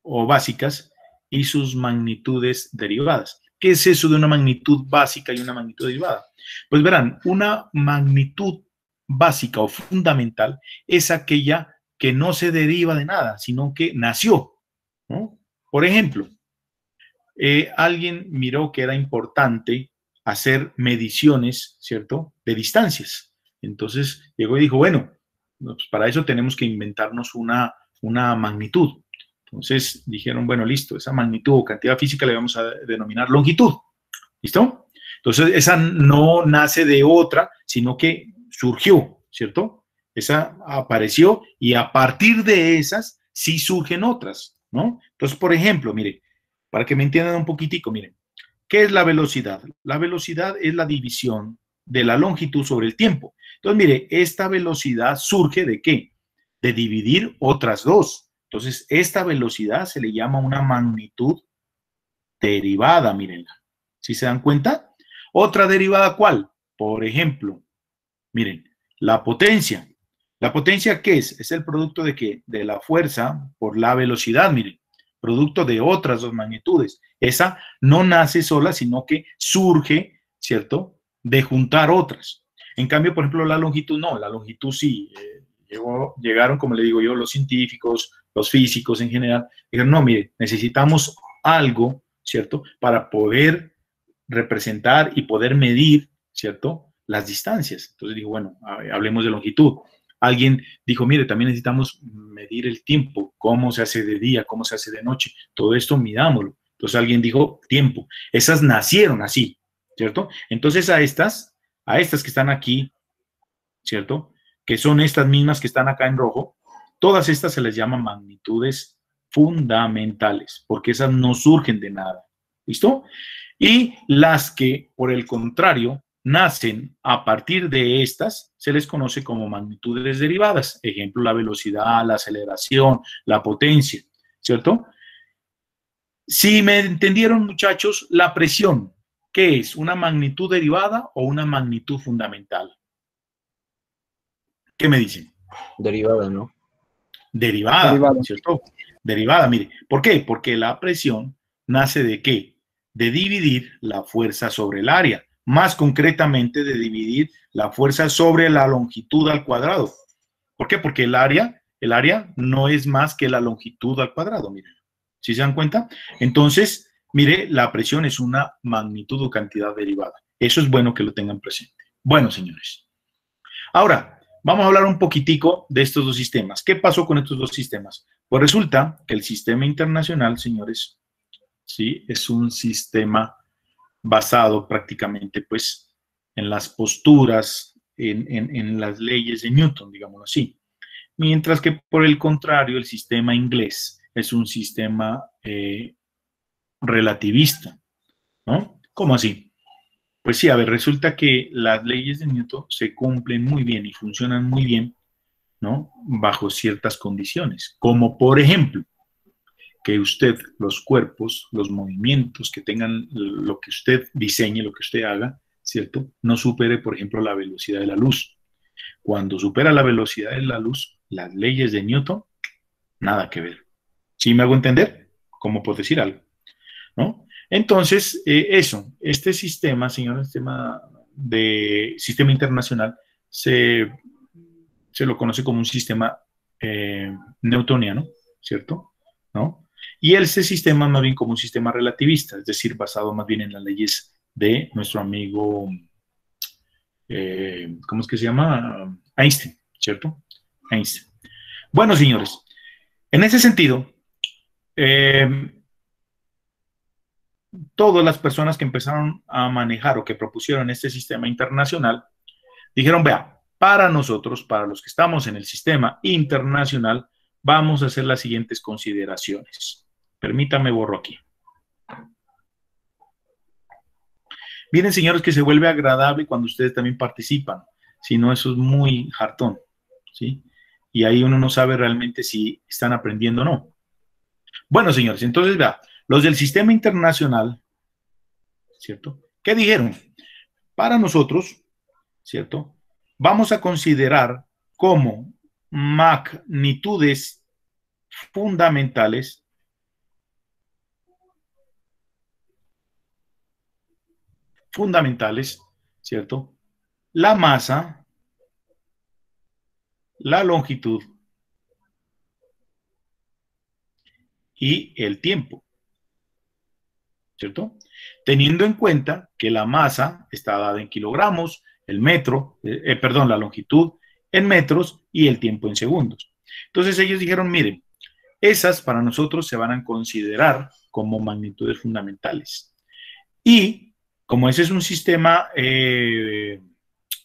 o básicas y sus magnitudes derivadas. ¿Qué es eso de una magnitud básica y una magnitud derivada? Pues verán, una magnitud básica o fundamental es aquella que no se deriva de nada, sino que nació. Por ejemplo, eh, alguien miró que era importante hacer mediciones, ¿cierto?, de distancias. Entonces llegó y dijo, bueno, pues para eso tenemos que inventarnos una, una magnitud. Entonces dijeron, bueno, listo, esa magnitud o cantidad física le vamos a denominar longitud. ¿Listo? Entonces esa no nace de otra, sino que surgió, ¿cierto? Esa apareció y a partir de esas sí surgen otras, ¿no? Entonces, por ejemplo, mire, para que me entiendan un poquitico, miren, ¿qué es la velocidad? La velocidad es la división de la longitud sobre el tiempo. Entonces, mire, esta velocidad surge de qué? De dividir otras dos. Entonces, esta velocidad se le llama una magnitud derivada, mírenla. ¿Sí se dan cuenta? Otra derivada, ¿cuál? Por ejemplo, miren, la potencia. ¿La potencia qué es? Es el producto de qué? De la fuerza por la velocidad, miren, producto de otras dos magnitudes. Esa no nace sola, sino que surge, ¿cierto? De juntar otras. En cambio, por ejemplo, la longitud no, la longitud sí. Eh, llegaron, como le digo yo, los científicos, los físicos en general, dijeron, no, mire, necesitamos algo, ¿cierto? Para poder representar y poder medir, ¿cierto? Las distancias. Entonces dijo, bueno, hablemos de longitud. Alguien dijo, mire, también necesitamos medir el tiempo, cómo se hace de día, cómo se hace de noche. Todo esto midámoslo. Entonces alguien dijo, tiempo. Esas nacieron así, ¿cierto? Entonces a estas, a estas que están aquí, ¿cierto? Que son estas mismas que están acá en rojo, todas estas se les llaman magnitudes fundamentales, porque esas no surgen de nada. ¿Listo? Y las que, por el contrario, nacen a partir de estas, se les conoce como magnitudes derivadas. Ejemplo, la velocidad, la aceleración, la potencia, ¿cierto? Si me entendieron, muchachos, la presión, ¿qué es? ¿Una magnitud derivada o una magnitud fundamental? ¿Qué me dicen? Derivada, ¿no? Derivada, derivada. ¿cierto? Derivada, mire. ¿Por qué? Porque la presión nace de qué? De dividir la fuerza sobre el área más concretamente de dividir la fuerza sobre la longitud al cuadrado. ¿Por qué? Porque el área, el área no es más que la longitud al cuadrado, miren. ¿Sí se dan cuenta? Entonces, mire, la presión es una magnitud o cantidad derivada. Eso es bueno que lo tengan presente. Bueno, señores. Ahora, vamos a hablar un poquitico de estos dos sistemas. ¿Qué pasó con estos dos sistemas? Pues resulta que el sistema internacional, señores, sí, es un sistema basado prácticamente pues en las posturas, en, las leyes de Newton, digámoslo así. Mientras que por el contrario, el sistema inglés es un sistema eh, relativista, ¿no? ¿Cómo así? Pues sí, a ver, resulta que las leyes de Newton se cumplen muy bien y funcionan muy bien, ¿no? Bajo ciertas condiciones, como por ejemplo, que usted, los cuerpos, los movimientos que tengan lo que usted diseñe, lo que usted haga, ¿cierto? No supere, por ejemplo, la velocidad de la luz. Cuando supera la velocidad de la luz, las leyes de Newton, nada que ver. ¿Sí me hago entender? ¿Cómo puedo decir algo? ¿No? Entonces, eh, eso, este sistema, señor, sistema de sistema internacional, se, se lo conoce como un sistema eh, newtoniano, ¿cierto? ¿No? Y ese sistema más bien como un sistema relativista, es decir, basado más bien en las leyes de nuestro amigo, eh, ¿cómo es que se llama? Einstein, ¿cierto? Einstein. Bueno, señores, en ese sentido, eh, todas las personas que empezaron a manejar o que propusieron este sistema internacional dijeron, vea, para nosotros, para los que estamos en el sistema internacional, vamos a hacer las siguientes consideraciones. Permítame borro aquí. Miren, señores, que se vuelve agradable cuando ustedes también participan. Si no, eso es muy hartón, ¿sí? Y ahí uno no sabe realmente si están aprendiendo o no. Bueno, señores, entonces vea, los del sistema internacional, ¿cierto? ¿Qué dijeron? Para nosotros, ¿cierto? Vamos a considerar como magnitudes fundamentales fundamentales, ¿cierto? La masa, la longitud y el tiempo, ¿cierto? Teniendo en cuenta que la masa está dada en kilogramos, el metro, eh, eh, perdón, la longitud en metros y el tiempo en segundos. Entonces ellos dijeron, miren, esas para nosotros se van a considerar como magnitudes fundamentales. Y como ese es un sistema eh,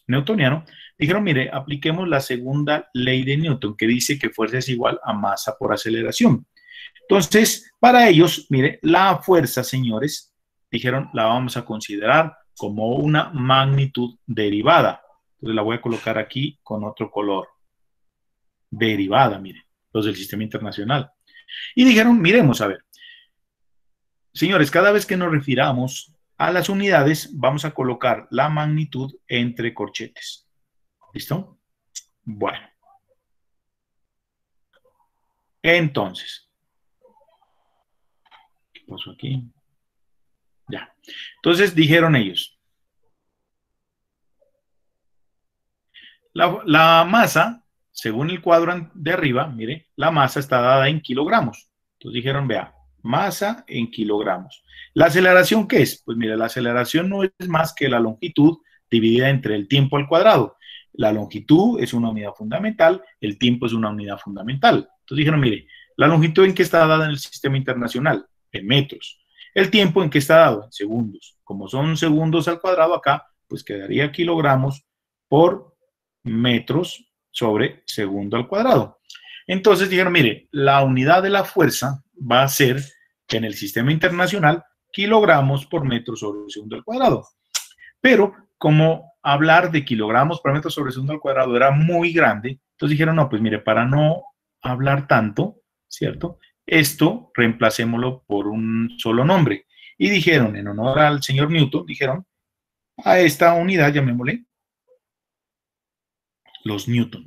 newtoniano, dijeron, mire, apliquemos la segunda ley de Newton, que dice que fuerza es igual a masa por aceleración. Entonces, para ellos, mire, la fuerza, señores, dijeron, la vamos a considerar como una magnitud derivada. Entonces la voy a colocar aquí con otro color. Derivada, mire, los del sistema internacional. Y dijeron, miremos, a ver. Señores, cada vez que nos refiramos a las unidades vamos a colocar la magnitud entre corchetes. ¿Listo? Bueno. Entonces. ¿Qué pasó aquí? Ya. Entonces dijeron ellos. La, la masa, según el cuadro de arriba, mire, la masa está dada en kilogramos. Entonces dijeron, vea, masa en kilogramos. ¿La aceleración qué es? Pues mira, la aceleración no es más que la longitud dividida entre el tiempo al cuadrado. La longitud es una unidad fundamental, el tiempo es una unidad fundamental. Entonces dijeron, mire, la longitud en qué está dada en el sistema internacional, en metros. El tiempo en qué está dado, en segundos. Como son segundos al cuadrado acá, pues quedaría kilogramos por metros sobre segundo al cuadrado. Entonces dijeron, mire, la unidad de la fuerza va a ser en el sistema internacional kilogramos por metro sobre segundo al cuadrado. Pero como hablar de kilogramos por metro sobre segundo al cuadrado era muy grande, entonces dijeron, no, pues mire, para no hablar tanto, ¿cierto? Esto reemplacémoslo por un solo nombre. Y dijeron, en honor al señor Newton, dijeron, a esta unidad llamémosle los Newton.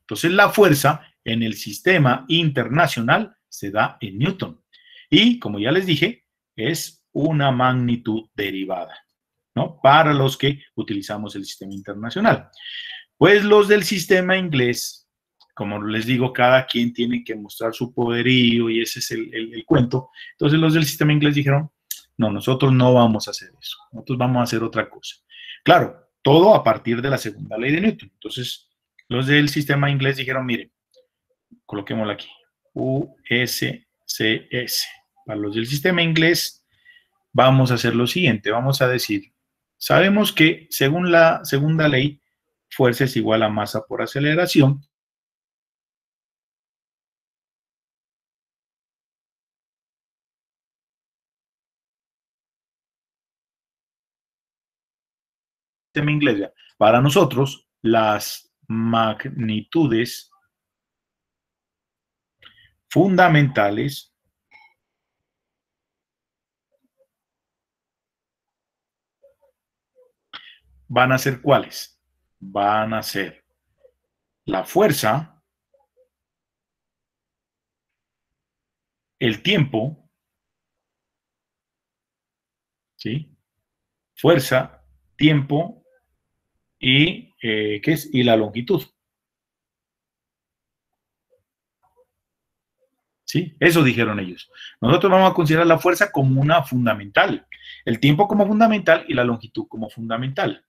Entonces la fuerza en el sistema internacional se da en Newton. Y como ya les dije, es una magnitud derivada, ¿no? Para los que utilizamos el sistema internacional. Pues los del sistema inglés, como les digo, cada quien tiene que mostrar su poderío y ese es el, cuento. Entonces los del sistema inglés dijeron, no, nosotros no vamos a hacer eso, nosotros vamos a hacer otra cosa. Claro, todo a partir de la segunda ley de Newton. Entonces, los del sistema inglés dijeron, miren, coloquémosla aquí, USCS. Para los del sistema inglés, vamos a hacer lo siguiente, vamos a decir, sabemos que según la segunda ley, fuerza es igual a masa por aceleración. Inglés, para nosotros, las magnitudes fundamentales van a ser cuáles? Van a ser la fuerza, el tiempo, ¿sí? Fuerza, tiempo y, eh, ¿qué es? y la longitud. ¿Sí? Eso dijeron ellos. Nosotros vamos a considerar la fuerza como una fundamental, el tiempo como fundamental y la longitud como fundamental.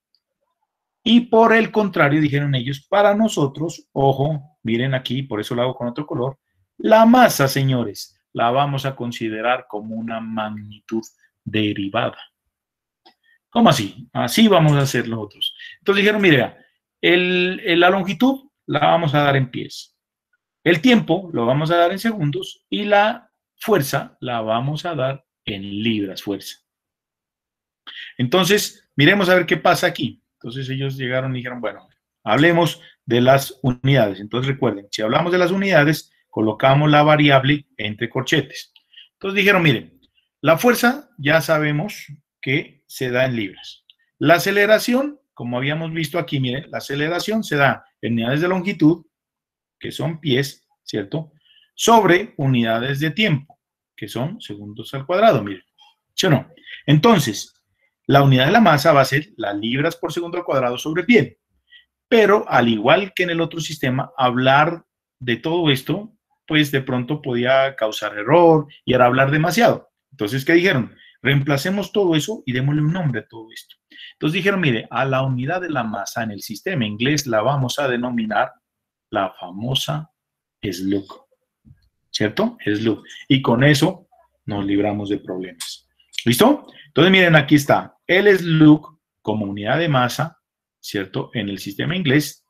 Y por el contrario, dijeron ellos, para nosotros, ojo, miren aquí, por eso lo hago con otro color, la masa, señores, la vamos a considerar como una magnitud derivada. ¿Cómo así? Así vamos a hacer nosotros. Entonces dijeron, mire, la longitud la vamos a dar en pies. El tiempo lo vamos a dar en segundos y la fuerza la vamos a dar en libras fuerza. Entonces, miremos a ver qué pasa aquí. Entonces ellos llegaron y dijeron, bueno, hablemos de las unidades. Entonces recuerden, si hablamos de las unidades, colocamos la variable entre corchetes. Entonces dijeron, miren, la fuerza ya sabemos que se da en libras. La aceleración, como habíamos visto aquí, miren, la aceleración se da en unidades de longitud, que son pies, ¿cierto? Sobre unidades de tiempo, que son segundos al cuadrado, miren. ¿Sí o no? Entonces, la unidad de la masa va a ser las libras por segundo al cuadrado sobre pie. Pero al igual que en el otro sistema, hablar de todo esto, pues de pronto podía causar error y era hablar demasiado. Entonces, ¿qué dijeron? Reemplacemos todo eso y démosle un nombre a todo esto. Entonces dijeron, mire, a la unidad de la masa en el sistema inglés la vamos a denominar la famosa SLUG. ¿Cierto? SLUG. Y con eso nos libramos de problemas. ¿Listo? Entonces miren, aquí está el SLUG como unidad de masa, ¿cierto? En el sistema inglés.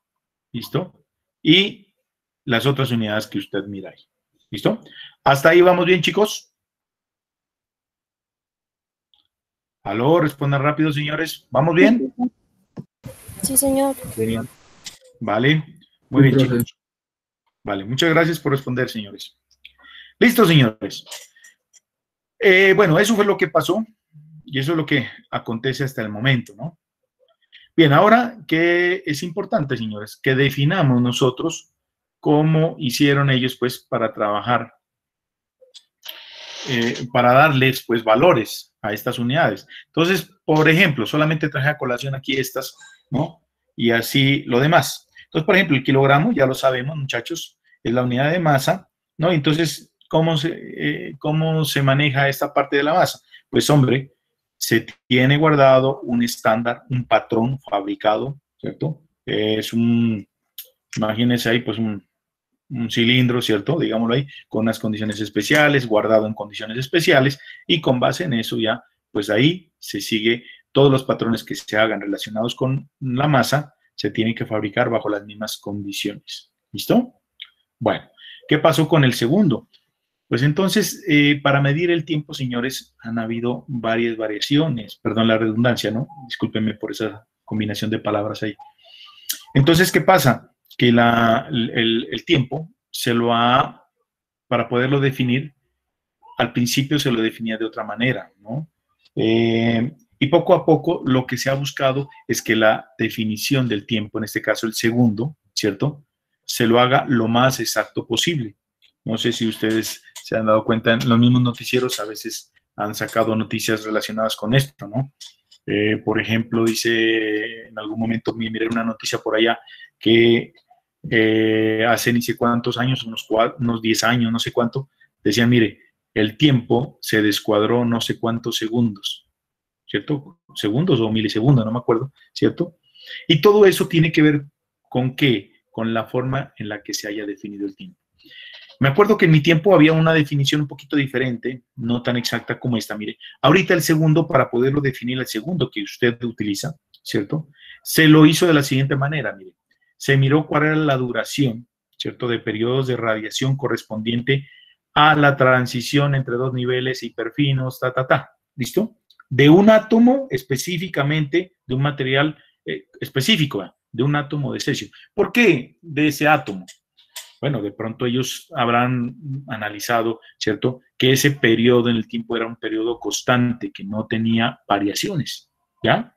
¿Listo? Y las otras unidades que usted mira ahí. ¿Listo? Hasta ahí vamos bien, chicos. Aló, respondan rápido, señores. ¿Vamos bien? Sí, señor. Vale. Muy bien, chicos. Vale, muchas gracias por responder, señores. Listo, señores. Eh, bueno, eso fue lo que pasó y eso es lo que acontece hasta el momento, ¿no? Bien, ahora, ¿qué es importante, señores? Que definamos nosotros cómo hicieron ellos, pues, para trabajar, eh, para darles, pues, valores a estas unidades. Entonces, por ejemplo, solamente traje a colación aquí estas, ¿no? Y así lo demás. Entonces, por ejemplo, el kilogramo, ya lo sabemos, muchachos, es la unidad de masa, ¿no? Entonces, ¿cómo se, eh, cómo se maneja esta parte de la masa? Pues, hombre, se tiene guardado un estándar, un patrón fabricado, ¿cierto? Es un, imagínense ahí, pues un, un cilindro, ¿cierto? Digámoslo ahí, con unas condiciones especiales, guardado en condiciones especiales, y con base en eso ya, pues ahí se sigue todos los patrones que se hagan relacionados con la masa, se tienen que fabricar bajo las mismas condiciones. ¿Listo? Bueno, ¿qué pasó con el segundo? Pues entonces, eh, para medir el tiempo, señores, han habido varias variaciones, perdón la redundancia, ¿no? Discúlpenme por esa combinación de palabras ahí. Entonces, ¿qué pasa? que el, tiempo se lo ha, para poderlo definir, al principio se lo definía de otra manera, ¿no? Eh, y poco a poco lo que se ha buscado es que la definición del tiempo, en este caso el segundo, ¿cierto? Se lo haga lo más exacto posible. No sé si ustedes se han dado cuenta, en los mismos noticieros a veces han sacado noticias relacionadas con esto, ¿no? Eh, por ejemplo, dice en algún momento, miré una noticia por allá que eh, hace ni sé cuántos años, unos, unos 10 años, no sé cuánto, decía, mire, el tiempo se descuadró no sé cuántos segundos, ¿cierto? Segundos o milisegundos, no me acuerdo, ¿cierto? Y todo eso tiene que ver con qué? Con la forma en la que se haya definido el tiempo. Me acuerdo que en mi tiempo había una definición un poquito diferente, no tan exacta como esta. Mire, ahorita el segundo, para poderlo definir, el segundo que usted utiliza, ¿cierto? Se lo hizo de la siguiente manera, mire se miró cuál era la duración, ¿cierto?, de periodos de radiación correspondiente a la transición entre dos niveles hiperfinos, ta, ta, ta. ¿Listo? De un átomo específicamente, de un material eh, específico, de un átomo de cesio. ¿Por qué de ese átomo? Bueno, de pronto ellos habrán analizado, ¿cierto?, que ese periodo en el tiempo era un periodo constante, que no tenía variaciones, ¿ya?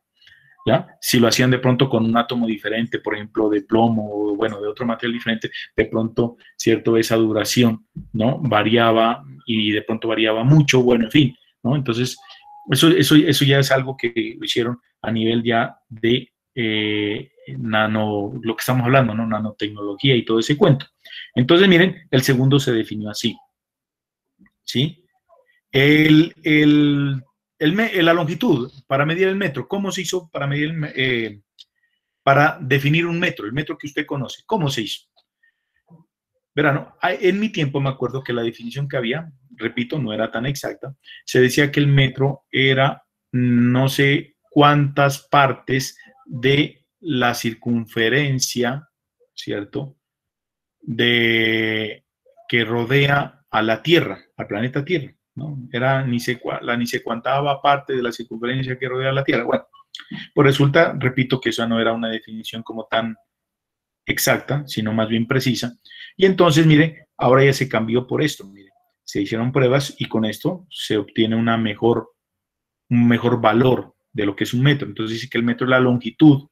Si lo hacían de pronto con un átomo diferente, por ejemplo, de plomo o, bueno, de otro material diferente, de pronto, ¿cierto? Esa duración, ¿no? Variaba y de pronto variaba mucho, bueno, en fin, ¿no? Entonces, eso, eso, eso ya es algo que lo hicieron a nivel ya de eh, nano, lo que estamos hablando, ¿no? Nanotecnología y todo ese cuento. Entonces, miren, el segundo se definió así, ¿sí? El, el el, la longitud para medir el metro, ¿cómo se hizo para medir eh, para definir un metro, el metro que usted conoce? ¿Cómo se hizo? Verán, en mi tiempo me acuerdo que la definición que había, repito, no era tan exacta, se decía que el metro era no sé cuántas partes de la circunferencia, ¿cierto? De que rodea a la Tierra, al planeta Tierra, ¿no? Era ni se, la ni se cuantaba parte de la circunferencia que rodea a la Tierra. Bueno, pues resulta, repito, que eso no era una definición como tan exacta, sino más bien precisa. Y entonces, mire, ahora ya se cambió por esto, mire, se hicieron pruebas y con esto se obtiene una mejor, un mejor valor de lo que es un metro. Entonces dice que el metro es la longitud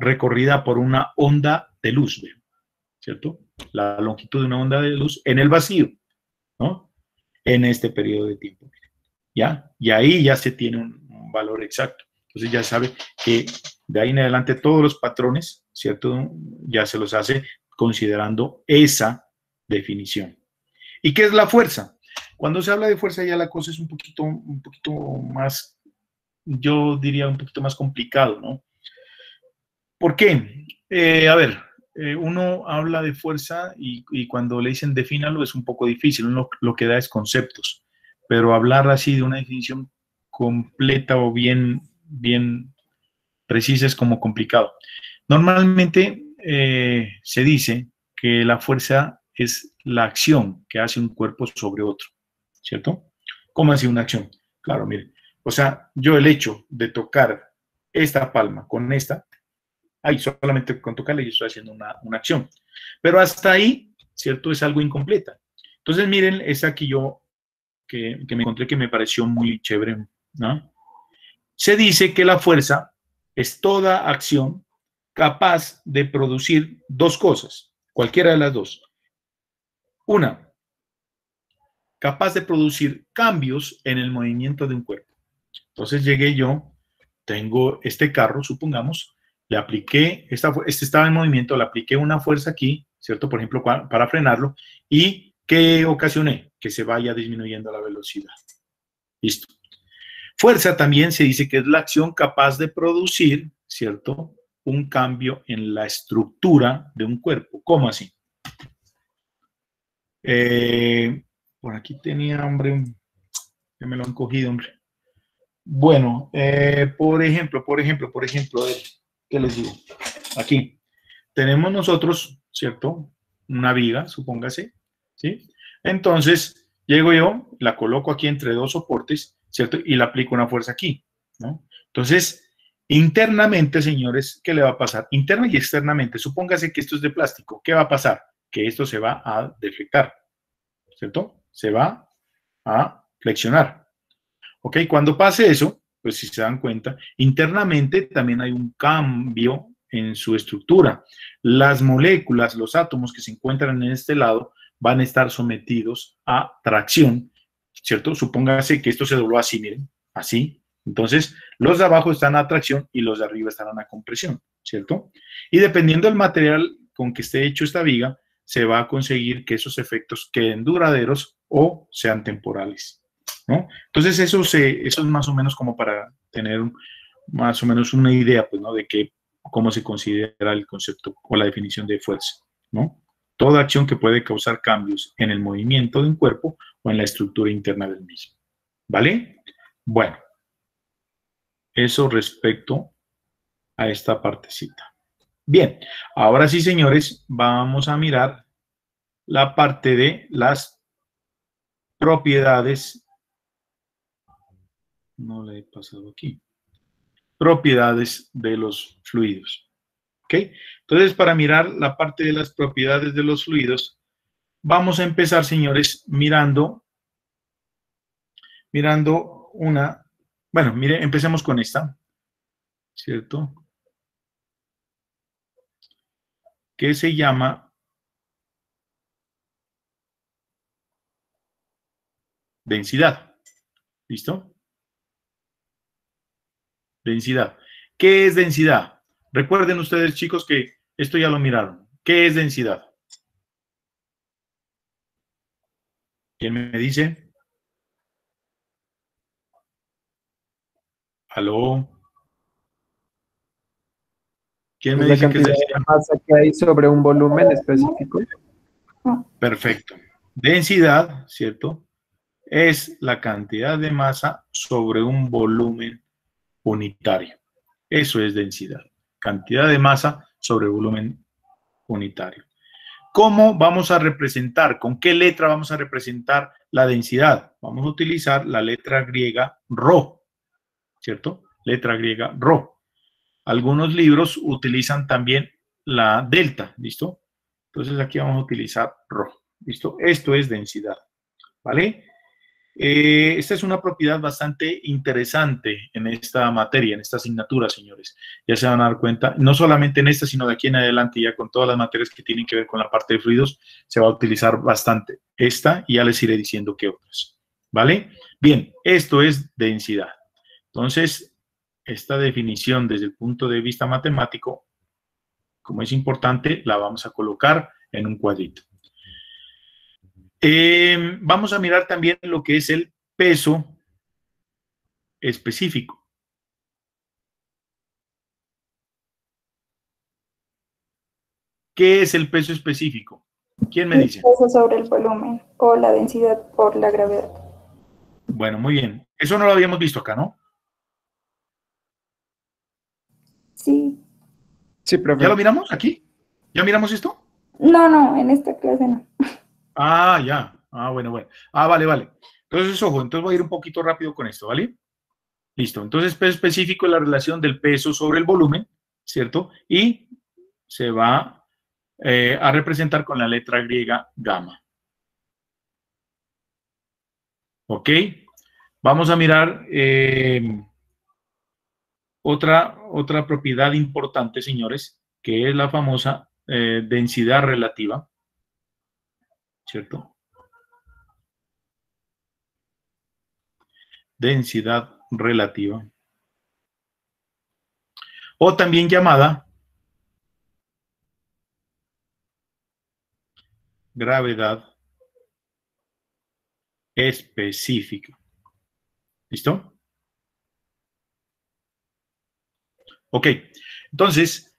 recorrida por una onda de luz, ¿cierto? La longitud de una onda de luz en el vacío, ¿no? En este periodo de tiempo. ¿Ya? Y ahí ya se tiene un, valor exacto. Entonces ya sabe que de ahí en adelante todos los patrones, ¿cierto? Ya se los hace considerando esa definición. ¿Y qué es la fuerza? Cuando se habla de fuerza ya la cosa es un poquito, un poquito más, yo diría un poquito más complicado, ¿no? ¿Por qué? Eh, a ver, eh, uno habla de fuerza y, cuando le dicen defínalo es un poco difícil, uno lo que da es conceptos, pero hablar así de una definición completa o bien, bien precisa es como complicado. Normalmente eh, se dice que la fuerza es la acción que hace un cuerpo sobre otro, ¿cierto? ¿Cómo hace una acción? Claro, mire, o sea, yo el hecho de tocar esta palma con esta, ahí solamente con tocarle yo estoy haciendo una, acción. Pero hasta ahí, ¿cierto? Es algo incompleta. Entonces, miren, esa que yo, que, que me encontré que me pareció muy chévere, ¿no? Se dice que la fuerza es toda acción capaz de producir dos cosas, cualquiera de las dos. Una, capaz de producir cambios en el movimiento de un cuerpo. Entonces llegué yo, tengo este carro, supongamos, le apliqué, esta, este estaba en movimiento, le apliqué una fuerza aquí, ¿cierto? Por ejemplo, para frenarlo, y ¿qué ocasioné? Que se vaya disminuyendo la velocidad. Listo. Fuerza también se dice que es la acción capaz de producir, ¿cierto? Un cambio en la estructura de un cuerpo. ¿Cómo así? Eh, por aquí tenía, hombre, que me lo han cogido, hombre. Bueno, eh, por ejemplo, por ejemplo, por ejemplo, ¿qué les digo? Aquí tenemos nosotros, ¿cierto? Una viga, supóngase, ¿sí? Entonces, llego yo, la coloco aquí entre dos soportes, ¿cierto? Y le aplico una fuerza aquí, ¿no? Entonces, internamente, señores, ¿qué le va a pasar? Interna y externamente, supóngase que esto es de plástico, ¿qué va a pasar? Que esto se va a deflectar, ¿cierto? Se va a flexionar. ¿Ok? Cuando pase eso, pues si se dan cuenta, internamente también hay un cambio en su estructura. Las moléculas, los átomos que se encuentran en este lado, van a estar sometidos a tracción ¿cierto? Supóngase que esto se dobló así, miren, así. Entonces, los de abajo están a tracción y los de arriba están a compresión, ¿cierto? Y dependiendo del material con que esté hecho esta viga, se va a conseguir que esos efectos queden duraderos o sean temporales, Entonces, eso, se, es más o menos como para tener más o menos una idea, pues, ¿no? De que, cómo se considera el concepto o la definición de fuerza, ¿no? Toda acción que puede causar cambios en el movimiento de un cuerpo o en la estructura interna del mismo. ¿Vale? Bueno, eso respecto a esta partecita. Bien, ahora sí, señores, vamos a mirar la parte de las propiedades. No le he pasado aquí. Propiedades de los fluidos. Entonces, para mirar la parte de las propiedades de los fluidos, vamos a empezar, señores, mirando, mirando una, bueno, mire, empecemos con esta, ¿cierto? Que se llama densidad. ¿Listo? Densidad. ¿Qué es densidad? Recuerden ustedes, chicos, que esto ya lo miraron. ¿Qué es densidad? ¿Quién me dice? ¿Aló? ¿Quién me dice que es densidad? masa que hay sobre un volumen específico. Perfecto. Densidad, ¿cierto? Es la cantidad de masa sobre un volumen unitario. Eso es densidad cantidad de masa sobre volumen unitario. ¿Cómo vamos a representar? ¿Con qué letra vamos a representar la densidad? Vamos a utilizar la letra griega Rho, ¿cierto? Letra griega Rho. Algunos libros utilizan también la delta, ¿listo? Entonces aquí vamos a utilizar Rho, ¿listo? Esto es densidad, ¿vale? Eh, esta es una propiedad bastante interesante en esta materia, en esta asignatura, señores. Ya se van a dar cuenta, no solamente en esta, sino de aquí en adelante, ya con todas las materias que tienen que ver con la parte de fluidos, se va a utilizar bastante esta y ya les iré diciendo qué otras. ¿Vale? Bien, esto es densidad. Entonces, esta definición desde el punto de vista matemático, como es importante, la vamos a colocar en un cuadrito. Eh, vamos a mirar también lo que es el peso específico. ¿Qué es el peso específico? ¿Quién me dice? El peso sobre el volumen o la densidad por la gravedad. Bueno, muy bien. Eso no lo habíamos visto acá, ¿no? Sí. Sí, profe. ¿Ya lo miramos aquí? ¿Ya miramos esto? No, no, en esta clase no. Ah, ya. Ah, bueno, bueno. Ah, vale, vale. Entonces, ojo, entonces voy a ir un poquito rápido con esto, ¿vale? Listo. Entonces, peso específico es la relación del peso sobre el volumen, ¿cierto? Y se va eh, a representar con la letra griega gamma. ¿Ok? Vamos a mirar eh, otra, otra propiedad importante, señores, que es la famosa eh, densidad relativa. ¿Cierto? Densidad relativa. O también llamada gravedad específica. ¿Listo? Ok, entonces,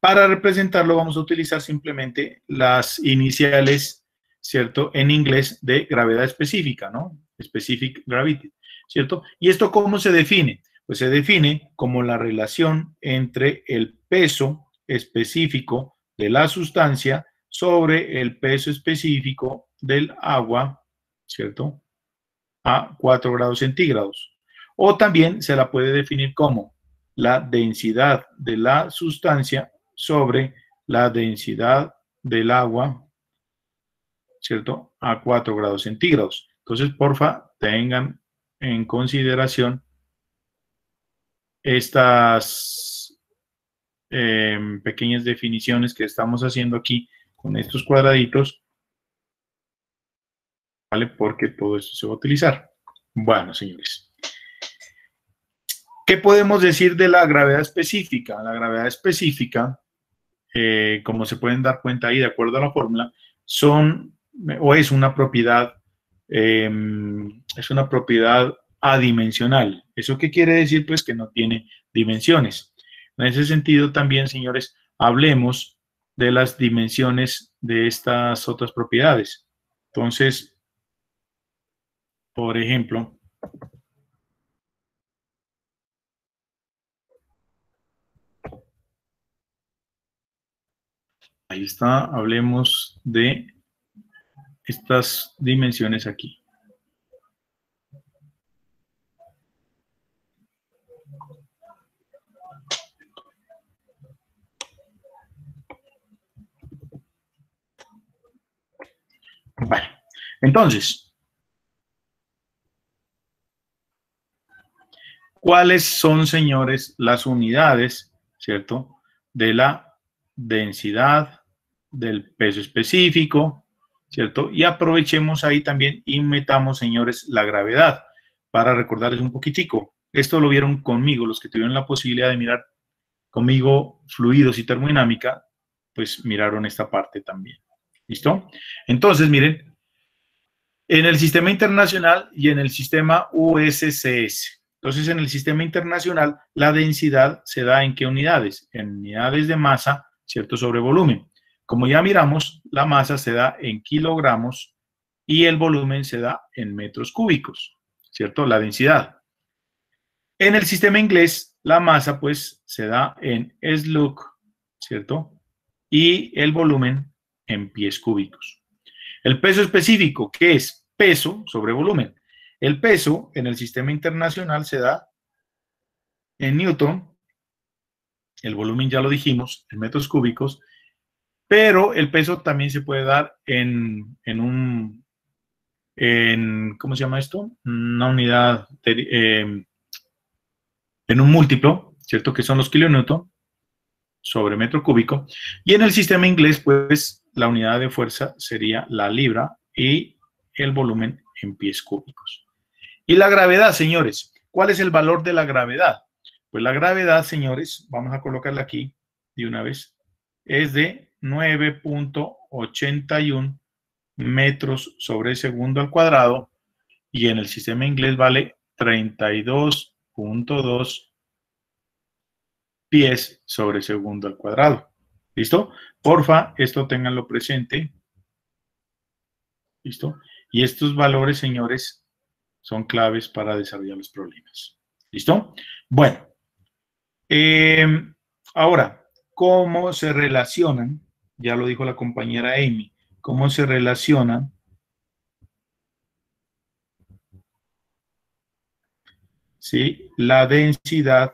para representarlo vamos a utilizar simplemente las iniciales ¿cierto? En inglés de gravedad específica, ¿no? Specific gravity, ¿cierto? ¿Y esto cómo se define? Pues se define como la relación entre el peso específico de la sustancia sobre el peso específico del agua, ¿cierto? A 4 grados centígrados. O también se la puede definir como la densidad de la sustancia sobre la densidad del agua ¿cierto? A 4 grados centígrados. Entonces, porfa, tengan en consideración estas em, pequeñas definiciones que estamos haciendo aquí con estos cuadraditos, ¿vale? Porque todo esto se va a utilizar. Bueno, señores. ¿Qué podemos decir de la gravedad específica? La gravedad específica, eh, como se pueden dar cuenta ahí de acuerdo a la fórmula, son o es una propiedad, em, es una propiedad adimensional. ¿Eso qué quiere decir? Pues que no tiene dimensiones. En ese sentido también, señores, hablemos de las dimensiones de estas otras propiedades. Entonces, por ejemplo, ahí está, hablemos de estas dimensiones aquí. Entonces, ¿cuáles son, señores, las unidades, cierto, de la densidad, del peso específico, ¿cierto? Y aprovechemos ahí también y metamos, señores, la gravedad para recordarles un poquitico. Esto lo vieron conmigo, los que tuvieron la posibilidad de mirar conmigo fluidos y termodinámica, pues miraron esta parte también. ¿Listo? Entonces, miren, en el sistema internacional y en el sistema USCS. Entonces, en el sistema internacional, la densidad se da en qué unidades? En unidades de masa, ¿cierto? Sobre volumen. Como ya miramos, la masa se da en kilogramos y el volumen se da en metros cúbicos, ¿cierto? La densidad. En el sistema inglés la masa pues se da en slug, ¿cierto? Y el volumen en pies cúbicos. El peso específico, ¿qué es? Peso sobre volumen. El peso en el sistema internacional se da en newton, el volumen ya lo dijimos, en metros cúbicos, pero el peso también se puede dar en, un, en, ¿cómo se llama esto? Una unidad, em, en un múltiplo, ¿cierto? Que son los kilonewton sobre metro cúbico. Y en el sistema inglés, pues, la unidad de fuerza sería la libra y el volumen en pies cúbicos. Y la gravedad, señores. ¿Cuál es el valor de la gravedad? Pues la gravedad, señores, vamos a colocarla aquí de una vez, es de 9.81 metros sobre segundo al cuadrado y en el sistema inglés vale 32.2 pies sobre segundo al cuadrado. ¿Listo? Porfa, esto tenganlo presente. ¿Listo? Y estos valores, señores, son claves para desarrollar los problemas. ¿Listo? Bueno, Em, ahora, ¿cómo se relacionan? Ya lo dijo la compañera Amy. ¿Cómo se relacionan? ¿Sí? La densidad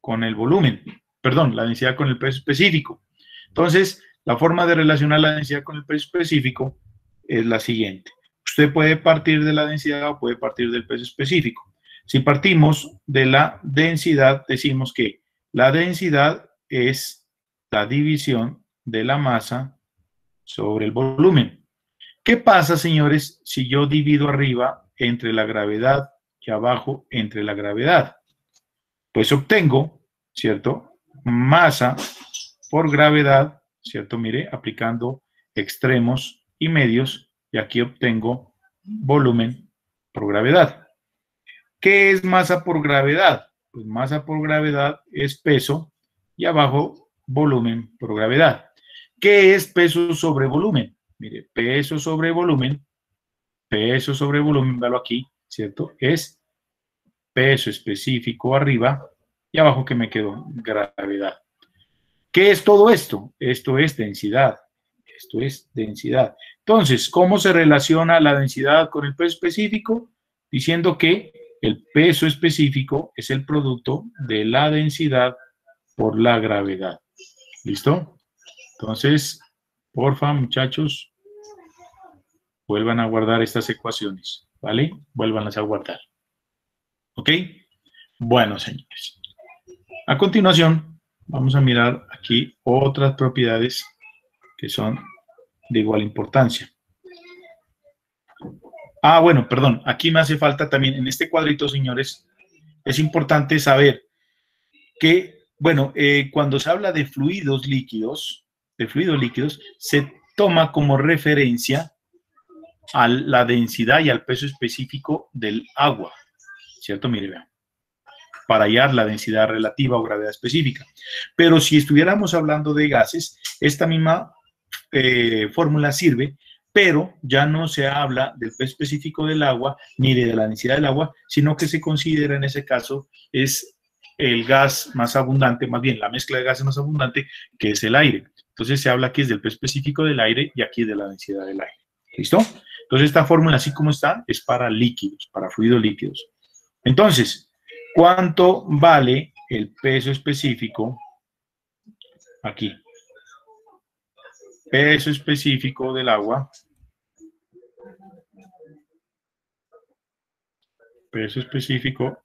con el volumen. Perdón, la densidad con el peso específico. Entonces, la forma de relacionar la densidad con el peso específico es la siguiente. Usted puede partir de la densidad o puede partir del peso específico. Si partimos de la densidad, decimos que la densidad es la división de la masa sobre el volumen. ¿Qué pasa, señores, si yo divido arriba entre la gravedad y abajo entre la gravedad? Pues obtengo, ¿cierto? Masa por gravedad, ¿cierto? Mire, aplicando extremos y medios, y aquí obtengo volumen por gravedad. ¿Qué es masa por gravedad? pues masa por gravedad es peso y abajo volumen por gravedad. ¿Qué es peso sobre volumen? Mire, peso sobre volumen, peso sobre volumen, véalo aquí, ¿cierto? Es peso específico arriba y abajo que me quedó gravedad. ¿Qué es todo esto? Esto es densidad. Esto es densidad. Entonces, ¿cómo se relaciona la densidad con el peso específico? Diciendo que el peso específico es el producto de la densidad por la gravedad. ¿Listo? Entonces, porfa, muchachos, vuelvan a guardar estas ecuaciones, ¿vale? Vuélvanlas a guardar. ¿Ok? Bueno, señores. A continuación, vamos a mirar aquí otras propiedades que son de igual importancia. Ah, bueno, perdón, aquí me hace falta también, en este cuadrito, señores, es importante saber que, bueno, eh, cuando se habla de fluidos líquidos, de fluidos líquidos, se toma como referencia a la densidad y al peso específico del agua, ¿cierto? Mire, vean, para hallar la densidad relativa o gravedad específica. Pero si estuviéramos hablando de gases, esta misma eh, fórmula sirve pero ya no se habla del peso específico del agua ni de la densidad del agua, sino que se considera en ese caso es el gas más abundante, más bien la mezcla de gases más abundante, que es el aire. Entonces se habla aquí del peso específico del aire y aquí de la densidad del aire. ¿Listo? Entonces esta fórmula así como está es para líquidos, para fluidos líquidos. Entonces, ¿cuánto vale el peso específico aquí? peso específico del agua, peso específico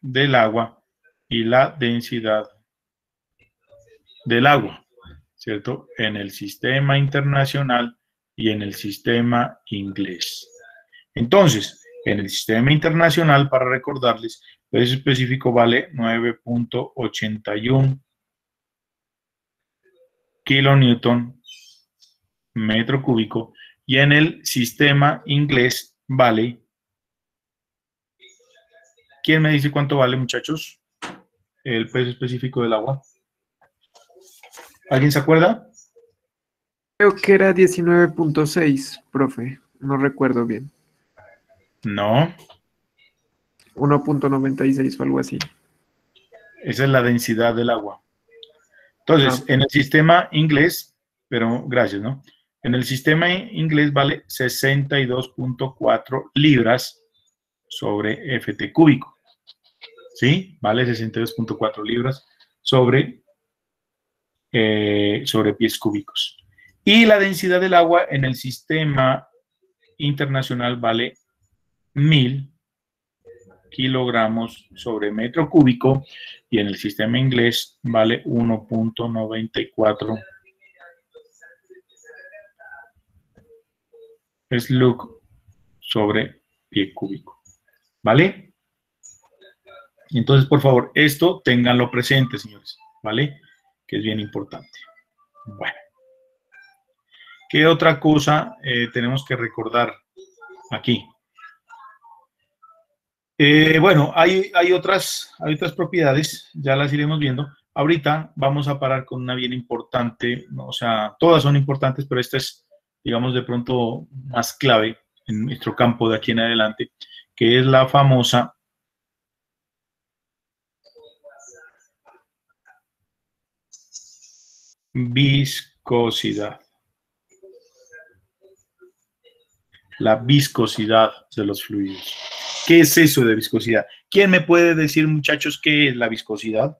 del agua y la densidad del agua, ¿cierto? En el sistema internacional y en el sistema inglés. Entonces, en el sistema internacional, para recordarles, peso específico vale 9.81 kilonewton metro cúbico y en el sistema inglés vale. ¿Quién me dice cuánto vale, muchachos? El peso específico del agua. ¿Alguien se acuerda? Creo que era 19.6, profe. No recuerdo bien. No. 1.96 o algo así. Esa es la densidad del agua. Entonces, en el sistema inglés, pero gracias, ¿no? En el sistema inglés vale 62.4 libras sobre FT cúbico. ¿Sí? Vale 62.4 libras sobre, eh, sobre pies cúbicos. Y la densidad del agua en el sistema internacional vale 1000 kilogramos sobre metro cúbico y en el sistema inglés vale 1.94 slug sobre pie cúbico. ¿Vale? Entonces, por favor, esto ténganlo presente, señores. ¿Vale? Que es bien importante. Bueno. ¿Qué otra cosa eh, tenemos que recordar aquí? Eh, bueno, hay, hay, otras, hay otras propiedades, ya las iremos viendo. Ahorita vamos a parar con una bien importante, o sea, todas son importantes, pero esta es, digamos, de pronto más clave en nuestro campo de aquí en adelante, que es la famosa viscosidad. La viscosidad de los fluidos. ¿Qué es eso de viscosidad? ¿Quién me puede decir, muchachos, qué es la viscosidad?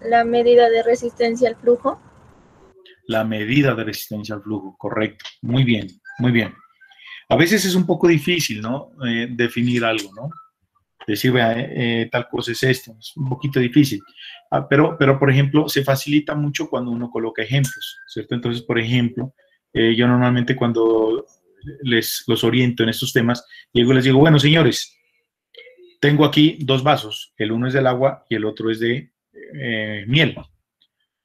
La medida de resistencia al flujo. La medida de resistencia al flujo, correcto. Muy bien, muy bien. A veces es un poco difícil, ¿no? Eh, definir algo, ¿no? Decir, vea, eh, eh, tal cosa es esto, es un poquito difícil. Ah, pero, pero, por ejemplo, se facilita mucho cuando uno coloca ejemplos, ¿cierto? Entonces, por ejemplo, yo normalmente cuando les los oriento en estos temas, y luego les digo, bueno, señores, tengo aquí dos vasos, el uno es del agua y el otro es de eh, miel.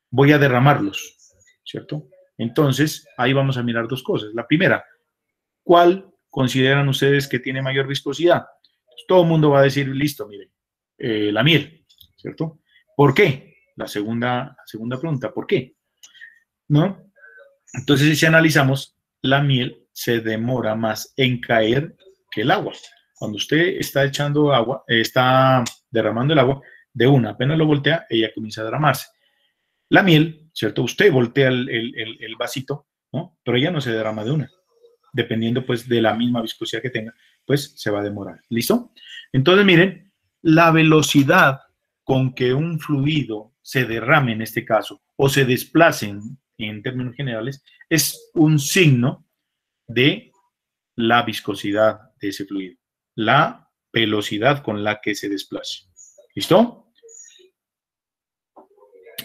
Voy a derramarlos, ¿cierto? Entonces, ahí vamos a mirar dos cosas. La primera, ¿cuál consideran ustedes que tiene mayor viscosidad? Todo el mundo va a decir, listo, miren, eh, la miel, ¿cierto? ¿Por qué? La segunda, la segunda pregunta, ¿por qué? ¿No? Entonces, si analizamos, la miel se demora más en caer que el agua. Cuando usted está echando agua, eh, está derramando el agua, de una, apenas lo voltea, ella comienza a derramarse. La miel, ¿cierto? Usted voltea el, vasito, ¿no? Pero ella no se derrama de una. Dependiendo, pues, de la misma viscosidad que tenga, pues, se va a demorar. ¿Listo? Entonces, miren, la velocidad con que un fluido se derrame en este caso, o se desplace en términos generales, es un signo de la viscosidad de ese fluido, la velocidad con la que se desplace. ¿Listo?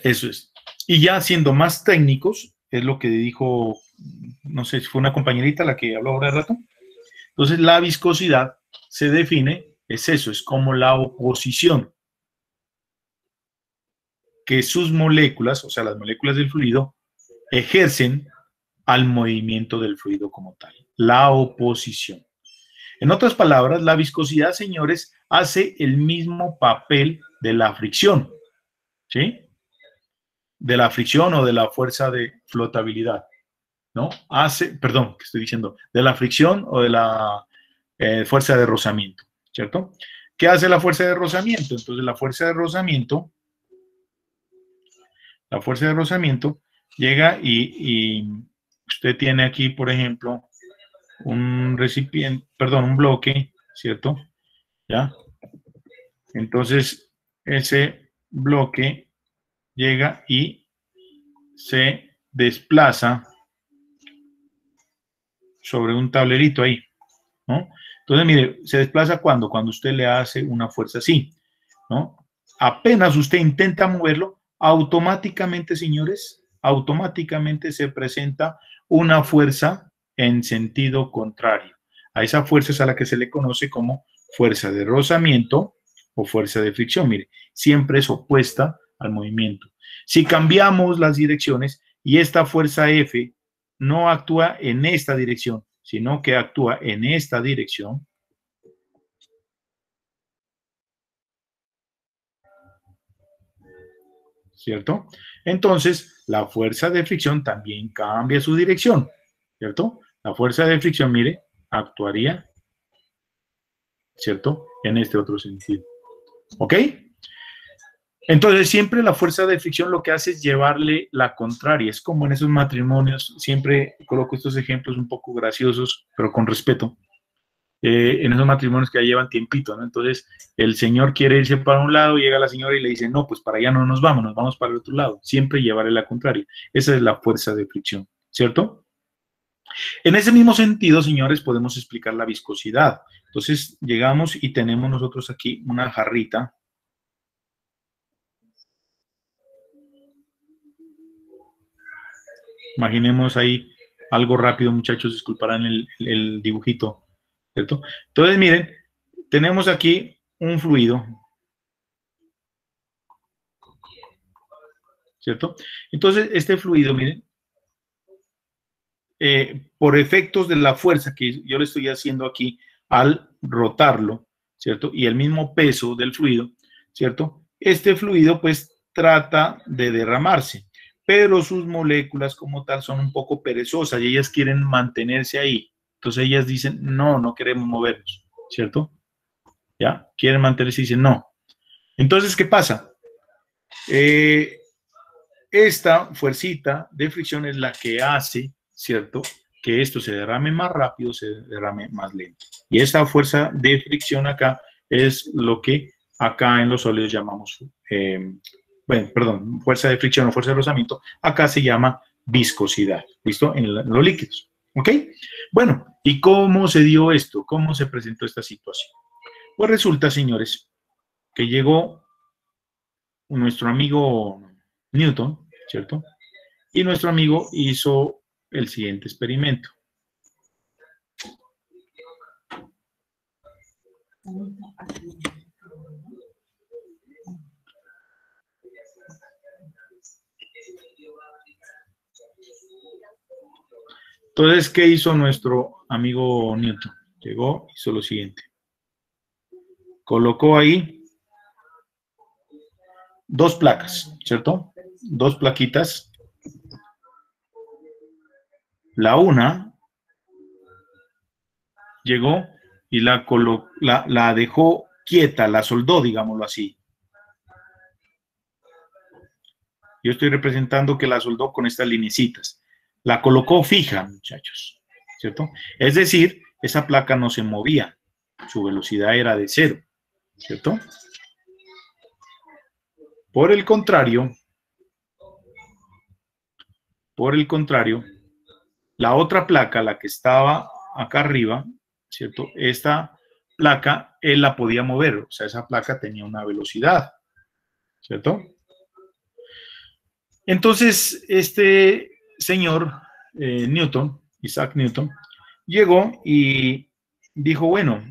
Eso es. Y ya siendo más técnicos, es lo que dijo, no sé si fue una compañerita la que habló ahora de rato. Entonces, la viscosidad se define, es eso, es como la oposición que sus moléculas, o sea, las moléculas del fluido, ejercen al movimiento del fluido como tal, la oposición. En otras palabras, la viscosidad, señores, hace el mismo papel de la fricción, ¿sí? De la fricción o de la fuerza de flotabilidad, ¿no? Hace, perdón, ¿qué estoy diciendo? De la fricción o de la eh, fuerza de rozamiento, ¿cierto? ¿Qué hace la fuerza de rozamiento? Entonces, la fuerza de rozamiento, la fuerza de rozamiento llega y usted tiene aquí, por ejemplo, un recipiente, perdón, un bloque, ¿cierto? ¿Ya? Entonces, ese bloque llega y se desplaza sobre un tablerito ahí, ¿no? Entonces, mire, se desplaza cuando, cuando usted le hace una fuerza así, ¿no? Apenas usted intenta moverlo, automáticamente, señores, automáticamente se presenta una fuerza en sentido contrario. A esa fuerza es a la que se le conoce como fuerza de rozamiento o fuerza de fricción. Mire, siempre es opuesta al movimiento. Si cambiamos las direcciones y esta fuerza F no actúa en esta dirección, sino que actúa en esta dirección, ¿cierto? Entonces, la fuerza de fricción también cambia su dirección, ¿cierto? La fuerza de fricción, mire, actuaría, ¿cierto? En este otro sentido. ¿Ok? Entonces, siempre la fuerza de fricción lo que hace es llevarle la contraria. Es como en esos matrimonios, siempre coloco estos ejemplos un poco graciosos, pero con respeto. Eh, en esos matrimonios que ya llevan tiempito, ¿no? Entonces, el señor quiere irse para un lado, llega la señora y le dice, no, pues para allá no nos vamos, nos vamos para el otro lado. Siempre llevarle la contraria. Esa es la fuerza de fricción, ¿cierto? En ese mismo sentido, señores, podemos explicar la viscosidad. Entonces, llegamos y tenemos nosotros aquí una jarrita Imaginemos ahí algo rápido, muchachos, disculparán el, dibujito, ¿cierto? Entonces, miren, tenemos aquí un fluido, ¿cierto? Entonces, este fluido, miren, eh, por efectos de la fuerza que yo le estoy haciendo aquí al rotarlo, ¿cierto? Y el mismo peso del fluido, ¿cierto? Este fluido pues trata de derramarse pero sus moléculas como tal son un poco perezosas y ellas quieren mantenerse ahí. Entonces ellas dicen, no, no queremos movernos, ¿cierto? ¿Ya? Quieren mantenerse y dicen, no. Entonces, ¿qué pasa? Eh, esta fuercita de fricción es la que hace, ¿cierto? Que esto se derrame más rápido, se derrame más lento. Y esta fuerza de fricción acá es lo que acá en los sólidos llamamos eh, bueno, perdón, fuerza de fricción o fuerza de rozamiento, acá se llama viscosidad, ¿listo? En, los líquidos, ¿ok? Bueno, ¿y cómo se dio esto? ¿Cómo se presentó esta situación? Pues resulta, señores, que llegó nuestro amigo Newton, ¿cierto? Y nuestro amigo hizo el siguiente experimento. Entonces, ¿qué hizo nuestro amigo Newton? Llegó, hizo lo siguiente. Colocó ahí dos placas, ¿cierto? Dos plaquitas. La una llegó y la, la, la dejó quieta, la soldó, digámoslo así. Yo estoy representando que la soldó con estas linecitas la colocó fija, muchachos, ¿cierto? Es decir, esa placa no se movía, su velocidad era de cero, ¿cierto? Por el contrario, por el contrario, la otra placa, la que estaba acá arriba, ¿cierto? Esta placa, él la podía mover, o sea, esa placa tenía una velocidad, ¿cierto? Entonces, este señor eh, Newton, Isaac Newton, llegó y dijo, bueno,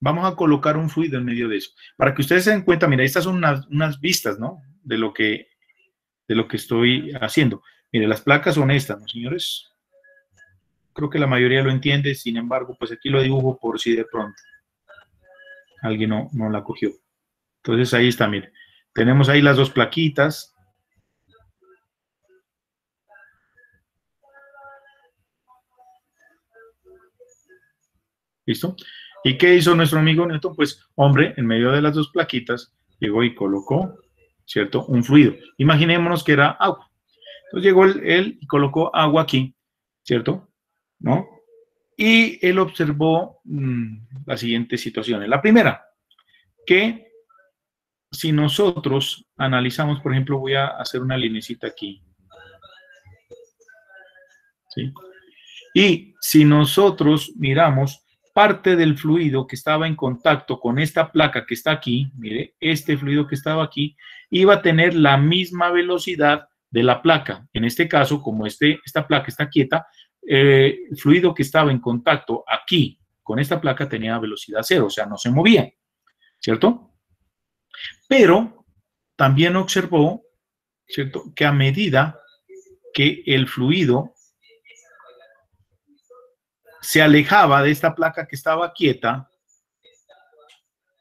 vamos a colocar un fluido en medio de eso. Para que ustedes se den cuenta, mira, estas son unas, vistas, ¿no? De lo, que, de lo que estoy haciendo. Mire, las placas son estas, ¿no, señores? Creo que la mayoría lo entiende, sin embargo, pues aquí lo dibujo por si de pronto alguien no, no la cogió. Entonces ahí está, mire. Tenemos ahí las dos plaquitas, ¿Listo? ¿Y qué hizo nuestro amigo Newton? Pues, hombre, en medio de las dos plaquitas, llegó y colocó, ¿cierto? Un fluido. Imaginémonos que era agua. Entonces llegó él, y colocó agua aquí, ¿cierto? ¿No? Y él observó mm, las siguientes situaciones. La primera, que si nosotros analizamos, por ejemplo, voy a hacer una linecita aquí. ¿Sí? Y si nosotros miramos parte del fluido que estaba en contacto con esta placa que está aquí, mire, este fluido que estaba aquí, iba a tener la misma velocidad de la placa. En este caso, como este, esta placa está quieta, eh, el fluido que estaba en contacto aquí con esta placa tenía velocidad cero, o sea, no se movía, ¿cierto? Pero también observó, ¿cierto?, que a medida que el fluido se alejaba de esta placa que estaba quieta,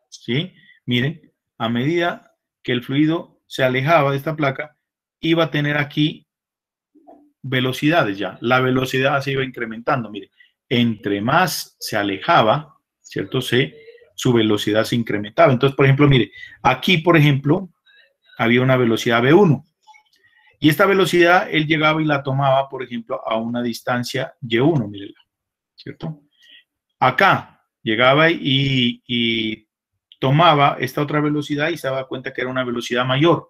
¿sí? Miren, a medida que el fluido se alejaba de esta placa, iba a tener aquí velocidades ya. La velocidad se iba incrementando, miren. Entre más se alejaba, ¿cierto? Se, su velocidad se incrementaba. Entonces, por ejemplo, mire, aquí, por ejemplo, había una velocidad V1. Y esta velocidad él llegaba y la tomaba, por ejemplo, a una distancia Y1, mírenla, ¿cierto? Acá llegaba y, tomaba esta otra velocidad y se daba cuenta que era una velocidad mayor.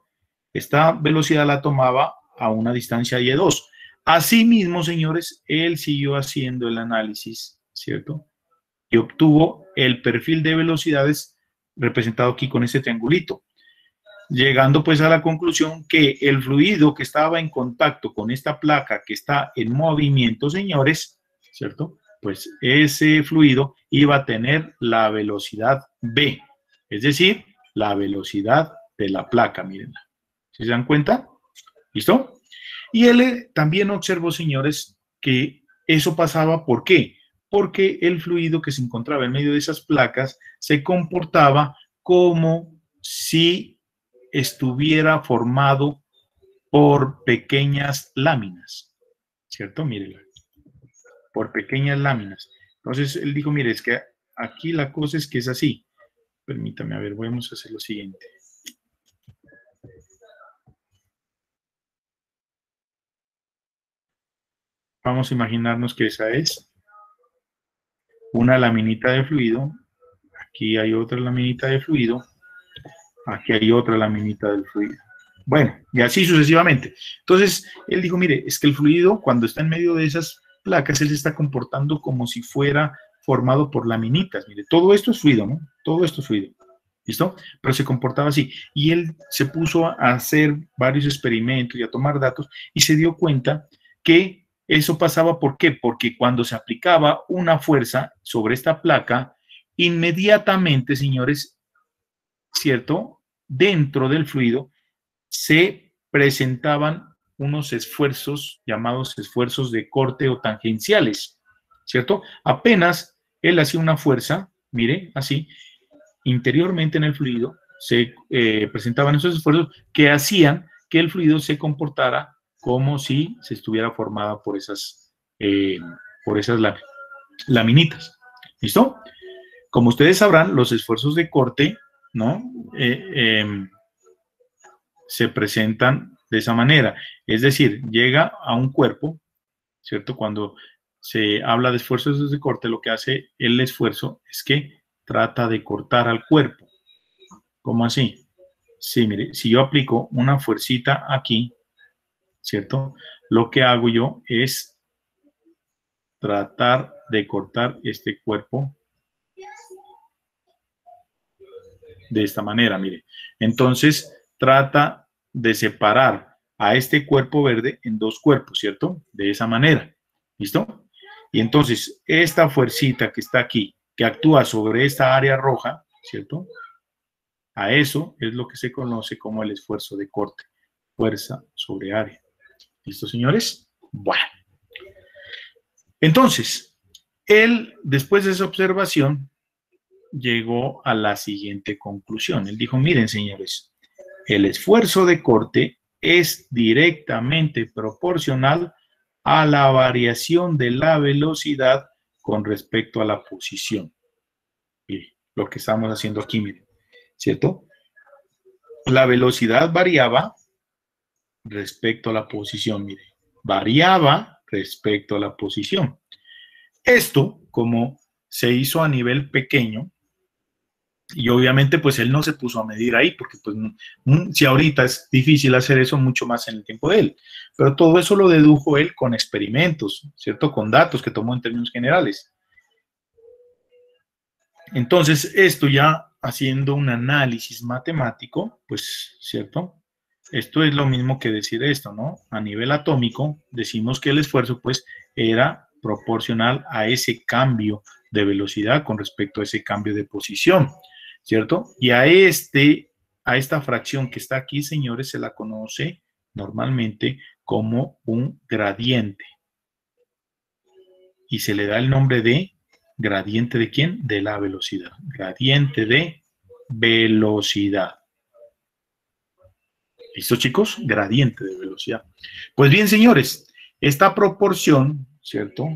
Esta velocidad la tomaba a una distancia Y2. Asimismo, señores, él siguió haciendo el análisis, ¿cierto? Y obtuvo el perfil de velocidades representado aquí con este triangulito, llegando pues a la conclusión que el fluido que estaba en contacto con esta placa que está en movimiento, señores, ¿cierto? Pues ese fluido iba a tener la velocidad B, es decir, la velocidad de la placa, mírenla. se dan cuenta? ¿Listo? Y él también observó, señores, que eso pasaba, ¿por qué? Porque el fluido que se encontraba en medio de esas placas se comportaba como si estuviera formado por pequeñas láminas, ¿cierto? Mírenla, por pequeñas láminas. Entonces él dijo, mire, es que aquí la cosa es que es así. Permítame, a ver, vamos a hacer lo siguiente. Vamos a imaginarnos que esa es una laminita de fluido. Aquí hay otra laminita de fluido. Aquí hay otra laminita del fluido. Bueno, y así sucesivamente. Entonces, él dijo, mire, es que el fluido, cuando está en medio de esas placas, él se está comportando como si fuera formado por laminitas. Mire, todo esto es fluido, ¿no? Todo esto es fluido. ¿Listo? Pero se comportaba así. Y él se puso a hacer varios experimentos y a tomar datos y se dio cuenta que eso pasaba, ¿por qué? Porque cuando se aplicaba una fuerza sobre esta placa, inmediatamente, señores, ¿cierto? Dentro del fluido se presentaban unos esfuerzos llamados esfuerzos de corte o tangenciales, ¿cierto? Apenas él hacía una fuerza, mire, así, interiormente en el fluido se eh, presentaban esos esfuerzos que hacían que el fluido se comportara como si se estuviera formada por esas, eh, por esas laminitas. ¿Listo? Como ustedes sabrán, los esfuerzos de corte, ¿no? Eh, em, se presentan de esa manera. Es decir, llega a un cuerpo, ¿cierto? Cuando se habla de esfuerzos de corte, lo que hace el esfuerzo es que trata de cortar al cuerpo. ¿Cómo así? Sí, mire, si yo aplico una fuercita aquí, ¿cierto? Lo que hago yo es tratar de cortar este cuerpo de esta manera, mire. Entonces, trata de separar a este cuerpo verde en dos cuerpos, ¿cierto? De esa manera, ¿listo? Y entonces, esta fuercita que está aquí, que actúa sobre esta área roja, ¿cierto? A eso es lo que se conoce como el esfuerzo de corte, fuerza sobre área. ¿Listo, señores? Bueno. Entonces, él, después de esa observación, llegó a la siguiente conclusión. Él dijo, miren, señores, el esfuerzo de corte es directamente proporcional a la variación de la velocidad con respecto a la posición. Miren, lo que estamos haciendo aquí, miren, ¿cierto? La velocidad variaba respecto a la posición, mire, variaba respecto a la posición. Esto, como se hizo a nivel pequeño, y obviamente pues él no se puso a medir ahí, porque pues si ahorita es difícil hacer eso, mucho más en el tiempo de él. Pero todo eso lo dedujo él con experimentos, ¿cierto? Con datos que tomó en términos generales. Entonces, esto ya haciendo un análisis matemático, pues, ¿cierto? Esto es lo mismo que decir esto, ¿no? A nivel atómico, decimos que el esfuerzo, pues, era proporcional a ese cambio de velocidad con respecto a ese cambio de posición, ¿cierto? Y a este, a esta fracción que está aquí, señores, se la conoce normalmente como un gradiente. Y se le da el nombre de gradiente de quién? De la velocidad. Gradiente de velocidad. ¿Listo, chicos? Gradiente de velocidad. Pues bien, señores, esta proporción, ¿cierto?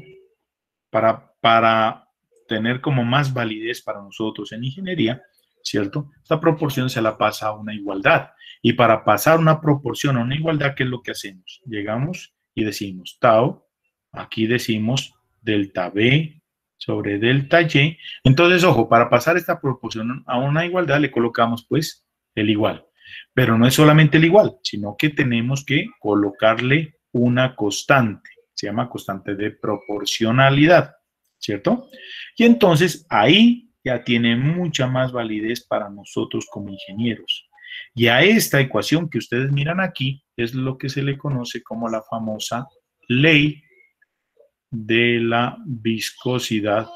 Para, para tener como más validez para nosotros en ingeniería, ¿cierto? Esta proporción se la pasa a una igualdad. Y para pasar una proporción a una igualdad, ¿qué es lo que hacemos? Llegamos y decimos tau, aquí decimos delta B sobre delta Y. Entonces, ojo, para pasar esta proporción a una igualdad le colocamos pues el igual. Pero no es solamente el igual, sino que tenemos que colocarle una constante. Se llama constante de proporcionalidad, ¿cierto? Y entonces ahí ya tiene mucha más validez para nosotros como ingenieros. Y a esta ecuación que ustedes miran aquí es lo que se le conoce como la famosa ley de la viscosidad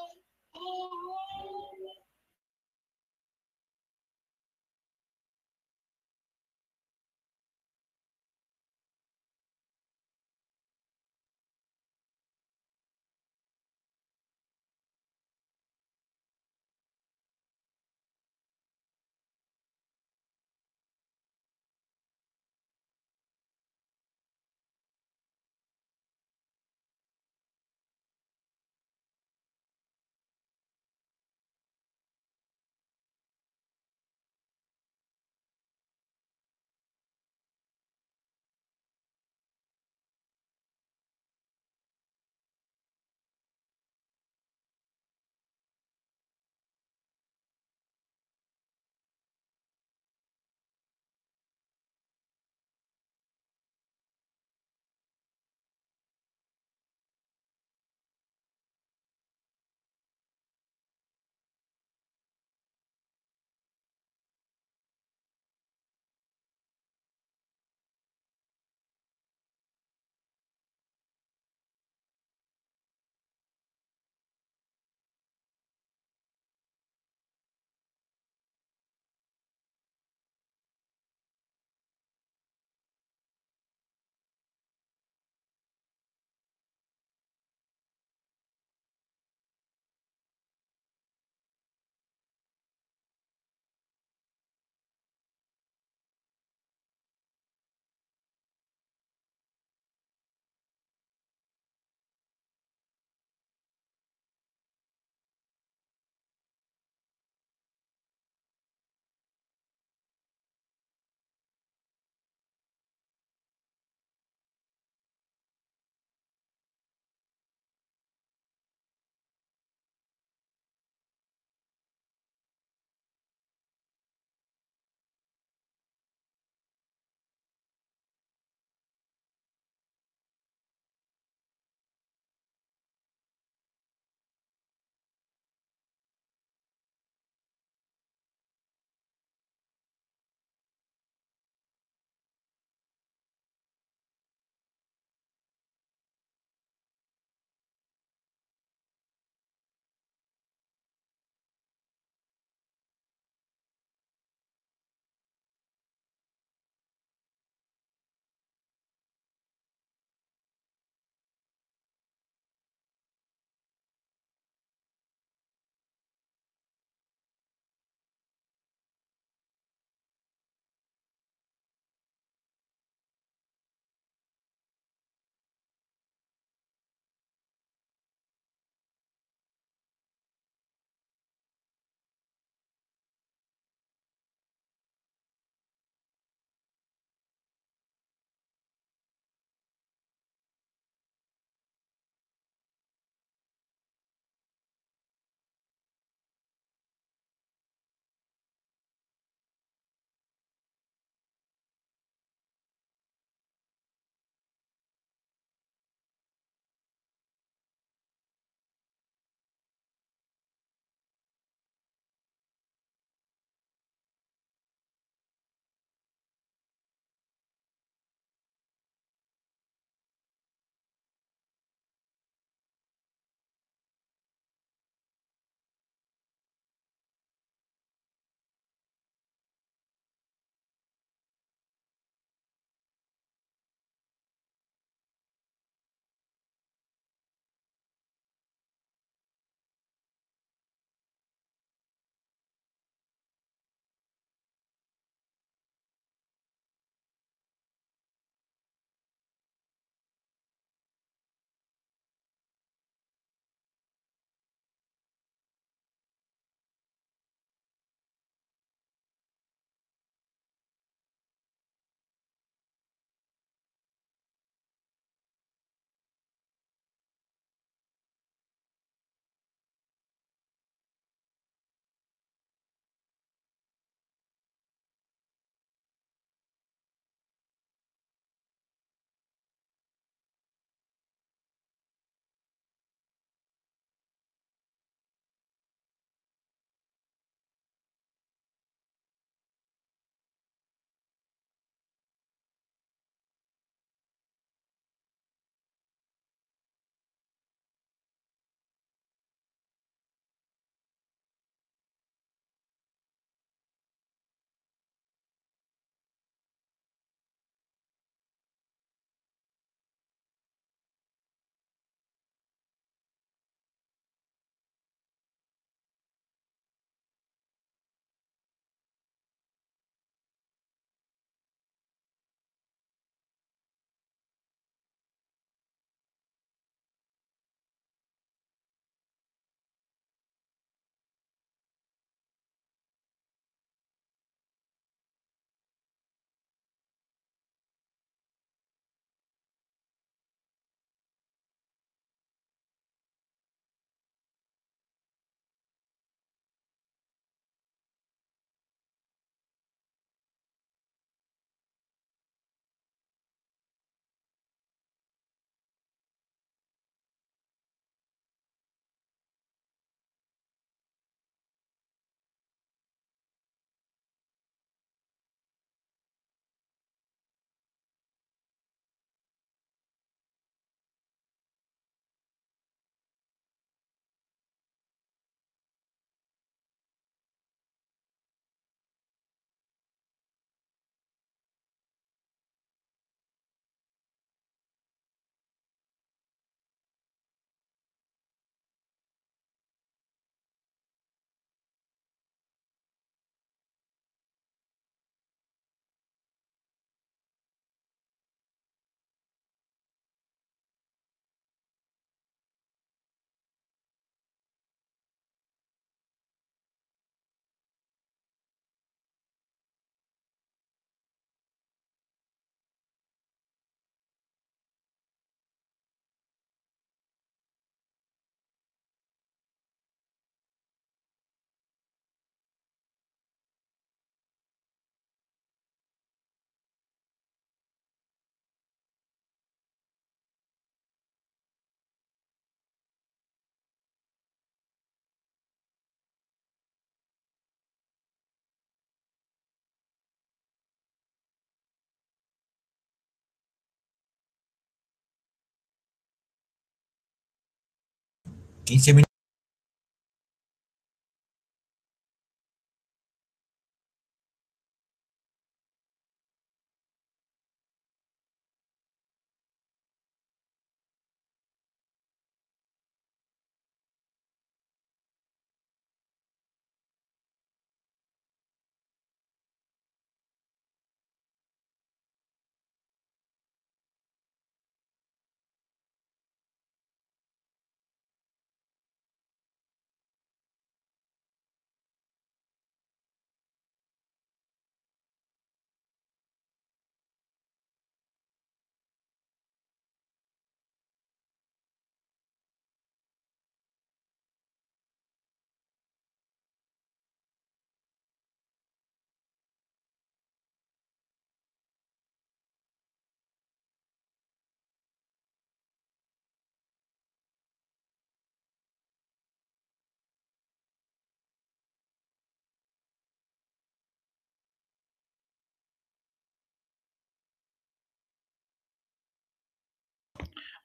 नीचे भी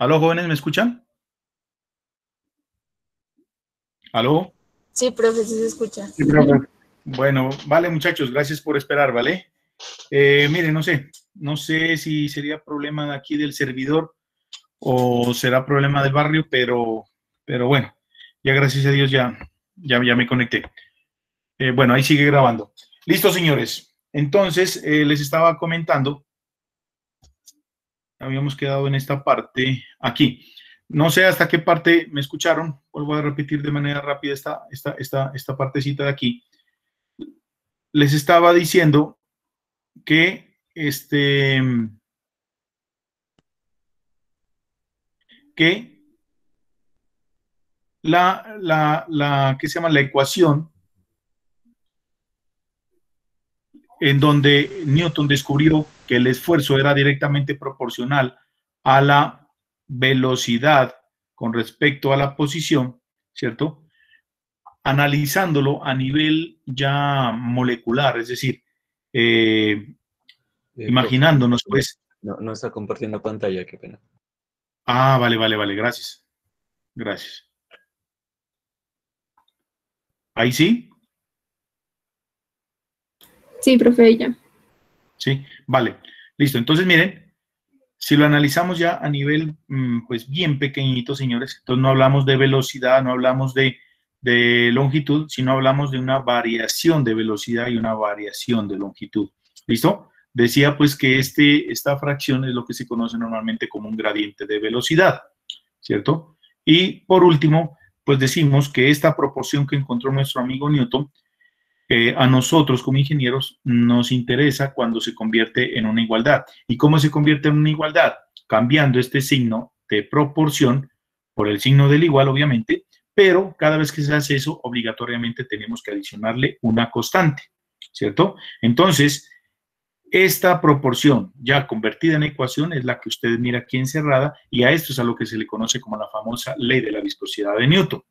¿Aló, jóvenes, me escuchan? ¿Aló? Sí, profe, sí se escucha. Sí, Bueno, vale, muchachos, gracias por esperar, ¿vale? Eh, miren, no sé, no sé si sería problema de aquí del servidor o será problema del barrio, pero, pero bueno, ya gracias a Dios ya, ya, ya me conecté. Eh, bueno, ahí sigue grabando. Listo, señores. Entonces, eh, les estaba comentando habíamos quedado en esta parte aquí. No sé hasta qué parte me escucharon, vuelvo a repetir de manera rápida esta, esta, esta, esta partecita de aquí. Les estaba diciendo que este que la, la, la que se llama la ecuación en donde Newton descubrió que el esfuerzo era directamente proporcional a la velocidad con respecto a la posición, ¿cierto? Analizándolo a nivel ya molecular, es decir, eh, eh, imaginándonos, pues. No, no está compartiendo pantalla, qué pena. Ah, vale, vale, vale, gracias. Gracias. ¿Ahí sí? Sí, profe, ya. Sí, vale. Listo. Entonces, miren, si lo analizamos ya a nivel, mm, pues bien pequeñito, señores, entonces no hablamos de velocidad, no hablamos de, de longitud, sino hablamos de una variación de velocidad y una variación de longitud. ¿Listo? Decía pues que este, esta fracción es lo que se conoce normalmente como un gradiente de velocidad, ¿cierto? Y por último, pues decimos que esta proporción que encontró nuestro amigo Newton a nosotros como ingenieros nos interesa cuando se convierte en una igualdad. ¿Y cómo se convierte en una igualdad? Cambiando este signo de proporción por el signo del igual, obviamente, pero cada vez que se hace eso, obligatoriamente tenemos que adicionarle una constante, ¿cierto? Entonces, esta proporción ya convertida en ecuación es la que ustedes mira aquí encerrada y a esto es a lo que se le conoce como la famosa ley de la viscosidad de Newton.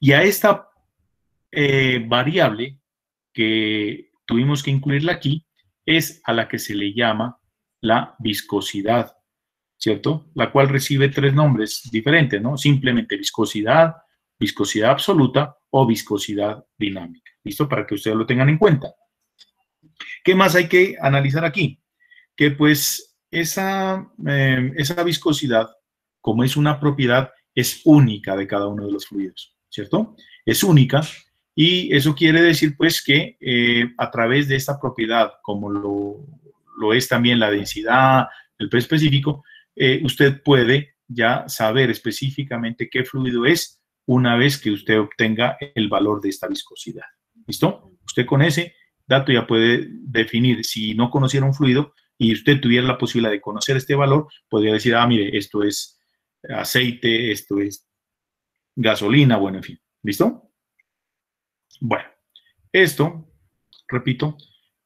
Y a esta eh, variable que tuvimos que incluirla aquí es a la que se le llama la viscosidad, ¿cierto? La cual recibe tres nombres diferentes, ¿no? Simplemente viscosidad, viscosidad absoluta o viscosidad dinámica. ¿Listo? Para que ustedes lo tengan en cuenta. ¿Qué más hay que analizar aquí? Que pues esa, eh, esa viscosidad, como es una propiedad, es única de cada uno de los fluidos, ¿cierto? Es única y eso quiere decir pues que eh, a través de esta propiedad, como lo, es también la densidad, el peso específico, eh, usted puede ya saber específicamente qué fluido es una vez que usted obtenga el valor de esta viscosidad. ¿Listo? Usted con ese dato ya puede definir, si no conociera un fluido y usted tuviera la posibilidad de conocer este valor, podría decir, ah, mire, esto es aceite, esto es gasolina, bueno, en fin. ¿Listo? Bueno, esto, repito,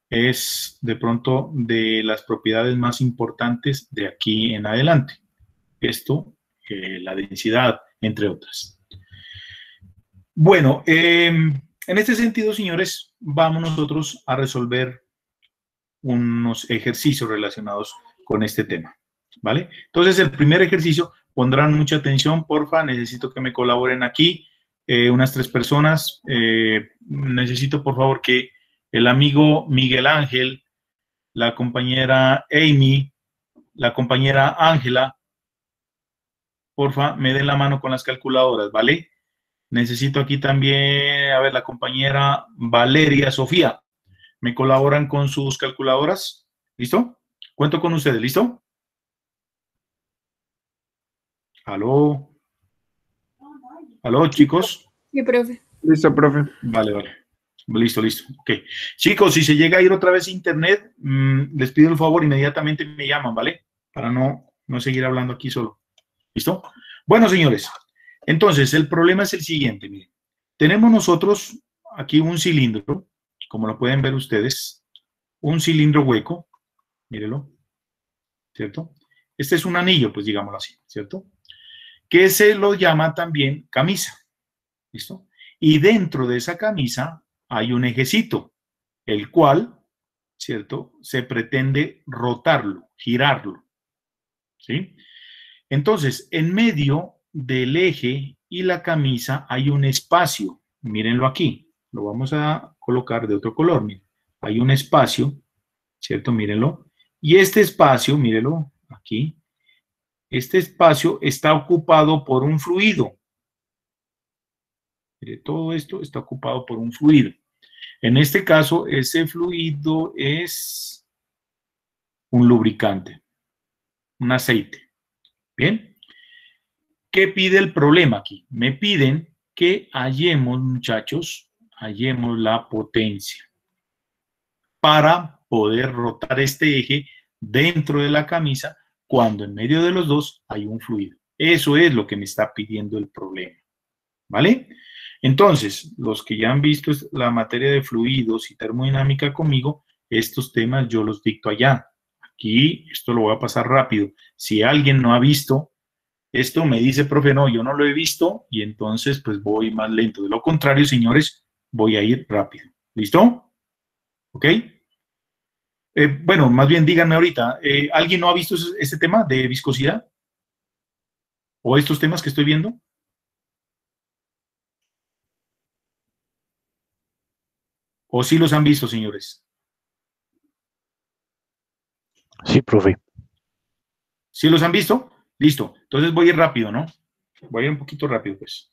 es de pronto de las propiedades más importantes de aquí en adelante. Esto, la densidad, entre otras. Bueno, em, en este sentido, señores, vamos nosotros a resolver unos ejercicios relacionados con este tema, ¿vale? Entonces, el primer ejercicio, pondrán mucha atención, porfa, necesito que me colaboren aquí, eh, unas tres personas. Eh, necesito, por favor, que el amigo Miguel Ángel, la compañera Amy, la compañera Ángela, porfa, me den la mano con las calculadoras, ¿vale? Necesito aquí también, a ver, la compañera Valeria Sofía. ¿Me colaboran con sus calculadoras? ¿Listo? Cuento con ustedes, ¿listo? ¿Aló? ¿Aló, chicos? Sí, profe. Listo, profe. Vale, vale. Listo, listo. Ok. Chicos, si se llega a ir otra vez a internet, mm, les pido el favor, inmediatamente me llaman, ¿vale? Para no, no seguir hablando aquí solo. ¿Listo? Bueno, señores, entonces el problema es el siguiente, miren. Tenemos nosotros aquí un cilindro, como lo pueden ver ustedes, un cilindro hueco, mírenlo, ¿cierto? Este es un anillo, pues digámoslo así, ¿cierto? Que se lo llama también camisa, ¿listo? Y dentro de esa camisa hay un ejecito, el cual, ¿cierto? Se pretende rotarlo, girarlo, ¿sí? Entonces, en medio del eje y la camisa hay un espacio, mírenlo aquí, lo vamos a colocar de otro color, miren. hay un espacio, ¿cierto? Mírenlo. Y este espacio, mírenlo aquí, este espacio está ocupado por un fluido. Mire, todo esto está ocupado por un fluido. En este caso, ese fluido es un lubricante, un aceite. Bien. ¿Qué pide el problema aquí? Me piden que hallemos, muchachos, hallemos la potencia para poder rotar este eje dentro de la camisa cuando en medio de los dos hay un fluido. Eso es lo que me está pidiendo el problema. ¿Vale? Entonces, los que ya han visto la materia de fluidos y termodinámica conmigo, estos temas yo los dicto allá. Aquí, esto lo voy a pasar rápido. Si alguien no ha visto esto, me dice, profe, no, yo no lo he visto y entonces pues voy más lento. De lo contrario, señores, voy a ir rápido. ¿Listo? ¿Ok? Eh, bueno, más bien díganme ahorita, eh, ¿alguien no ha visto este tema de viscosidad? ¿O estos temas que estoy viendo? ¿O sí los han visto, señores? Sí, profe. ¿Sí los han visto? Listo. Entonces voy a ir rápido, ¿no? Voy a ir un poquito rápido, pues.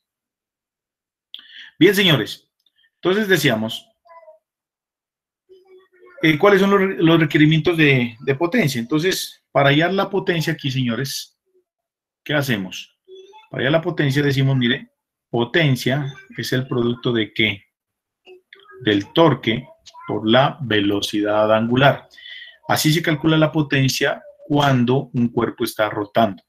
Bien, señores. Entonces decíamos, eh, ¿cuáles son los, requerimientos de, de, potencia? Entonces, para hallar la potencia aquí, señores, ¿qué hacemos? Para hallar la potencia decimos, mire, potencia es el producto de qué? del torque por la velocidad angular. Así se calcula la potencia cuando un cuerpo está rotando.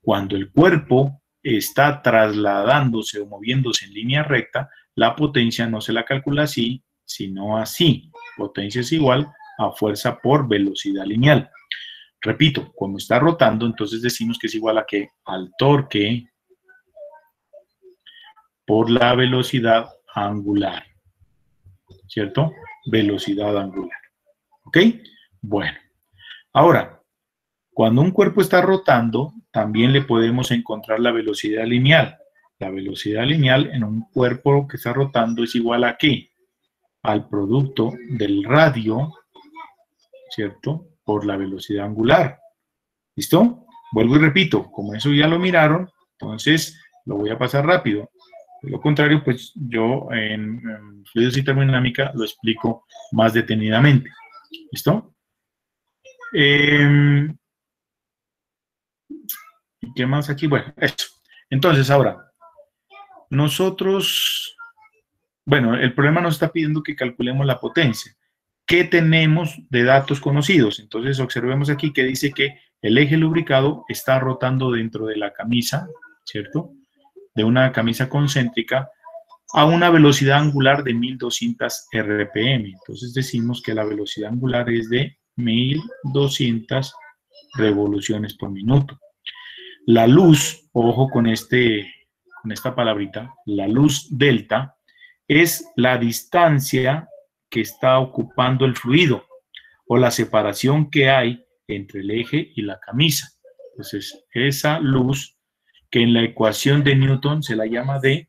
Cuando el cuerpo está trasladándose o moviéndose en línea recta, la potencia no se la calcula así, sino así. Potencia es igual a fuerza por velocidad lineal. Repito, cuando está rotando, entonces decimos que es igual a qué? Al torque por la velocidad angular. ¿cierto? Velocidad angular. ¿Ok? Bueno. Ahora, cuando un cuerpo está rotando, también le podemos encontrar la velocidad lineal. La velocidad lineal en un cuerpo que está rotando es igual a qué? Al producto del radio, ¿cierto? Por la velocidad angular. ¿Listo? Vuelvo y repito, como eso ya lo miraron, entonces lo voy a pasar rápido. De lo contrario, pues yo en, fluidos y termodinámica lo explico más detenidamente. ¿Listo? ¿Y qué más aquí? Bueno, eso. Entonces, ahora, nosotros, bueno, el problema nos está pidiendo que calculemos la potencia. ¿Qué tenemos de datos conocidos? Entonces, observemos aquí que dice que el eje lubricado está rotando dentro de la camisa, ¿cierto? de una camisa concéntrica a una velocidad angular de 1200 RPM. Entonces decimos que la velocidad angular es de 1200 revoluciones por minuto. La luz, ojo con, este, con esta palabrita, la luz delta es la distancia que está ocupando el fluido o la separación que hay entre el eje y la camisa. Entonces, esa luz que en la ecuación de Newton se la llama D,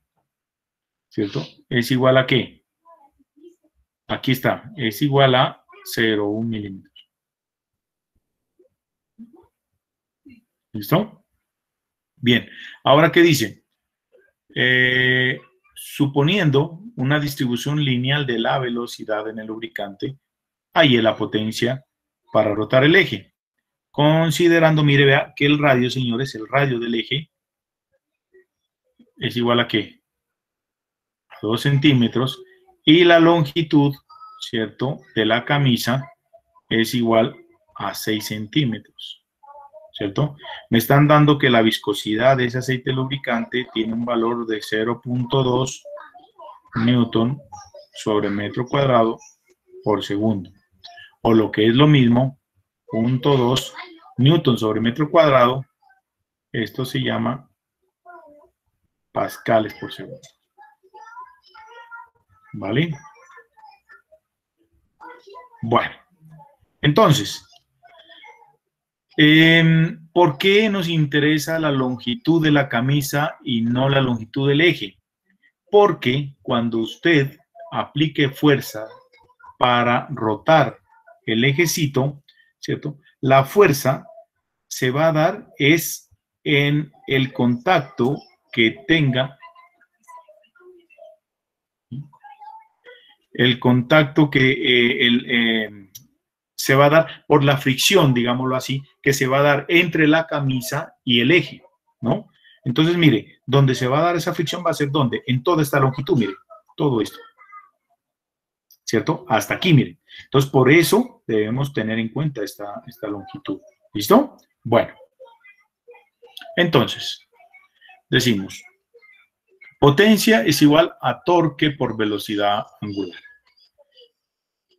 ¿cierto? Es igual a qué? Aquí está, es igual a 0,1 milímetros. ¿Listo? Bien, ahora, ¿qué dice? Eh, suponiendo una distribución lineal de la velocidad en el lubricante, ahí es la potencia para rotar el eje. Considerando, mire, vea que el radio, señores, el radio del eje es igual a qué? A 2 centímetros. Y la longitud, ¿cierto?, de la camisa es igual a 6 centímetros. ¿Cierto? Me están dando que la viscosidad de ese aceite lubricante tiene un valor de 0.2 newton sobre metro cuadrado por segundo. O lo que es lo mismo, 0.2 newton sobre metro cuadrado. Esto se llama pascales por segundo. ¿Vale? Bueno, entonces, em, ¿por qué nos interesa la longitud de la camisa y no la longitud del eje? Porque cuando usted aplique fuerza para rotar el ejecito, ¿cierto? La fuerza se va a dar es en el contacto que tenga el contacto que eh, eh, se va a dar por la fricción, digámoslo así, que se va a dar entre la camisa y el eje, ¿no? Entonces, mire, donde se va a dar esa fricción va a ser donde? En toda esta longitud, mire, todo esto. ¿Cierto? Hasta aquí, mire. Entonces, por eso debemos tener en cuenta esta, esta longitud. ¿Listo? Bueno. Entonces, decimos, potencia es igual a torque por velocidad angular.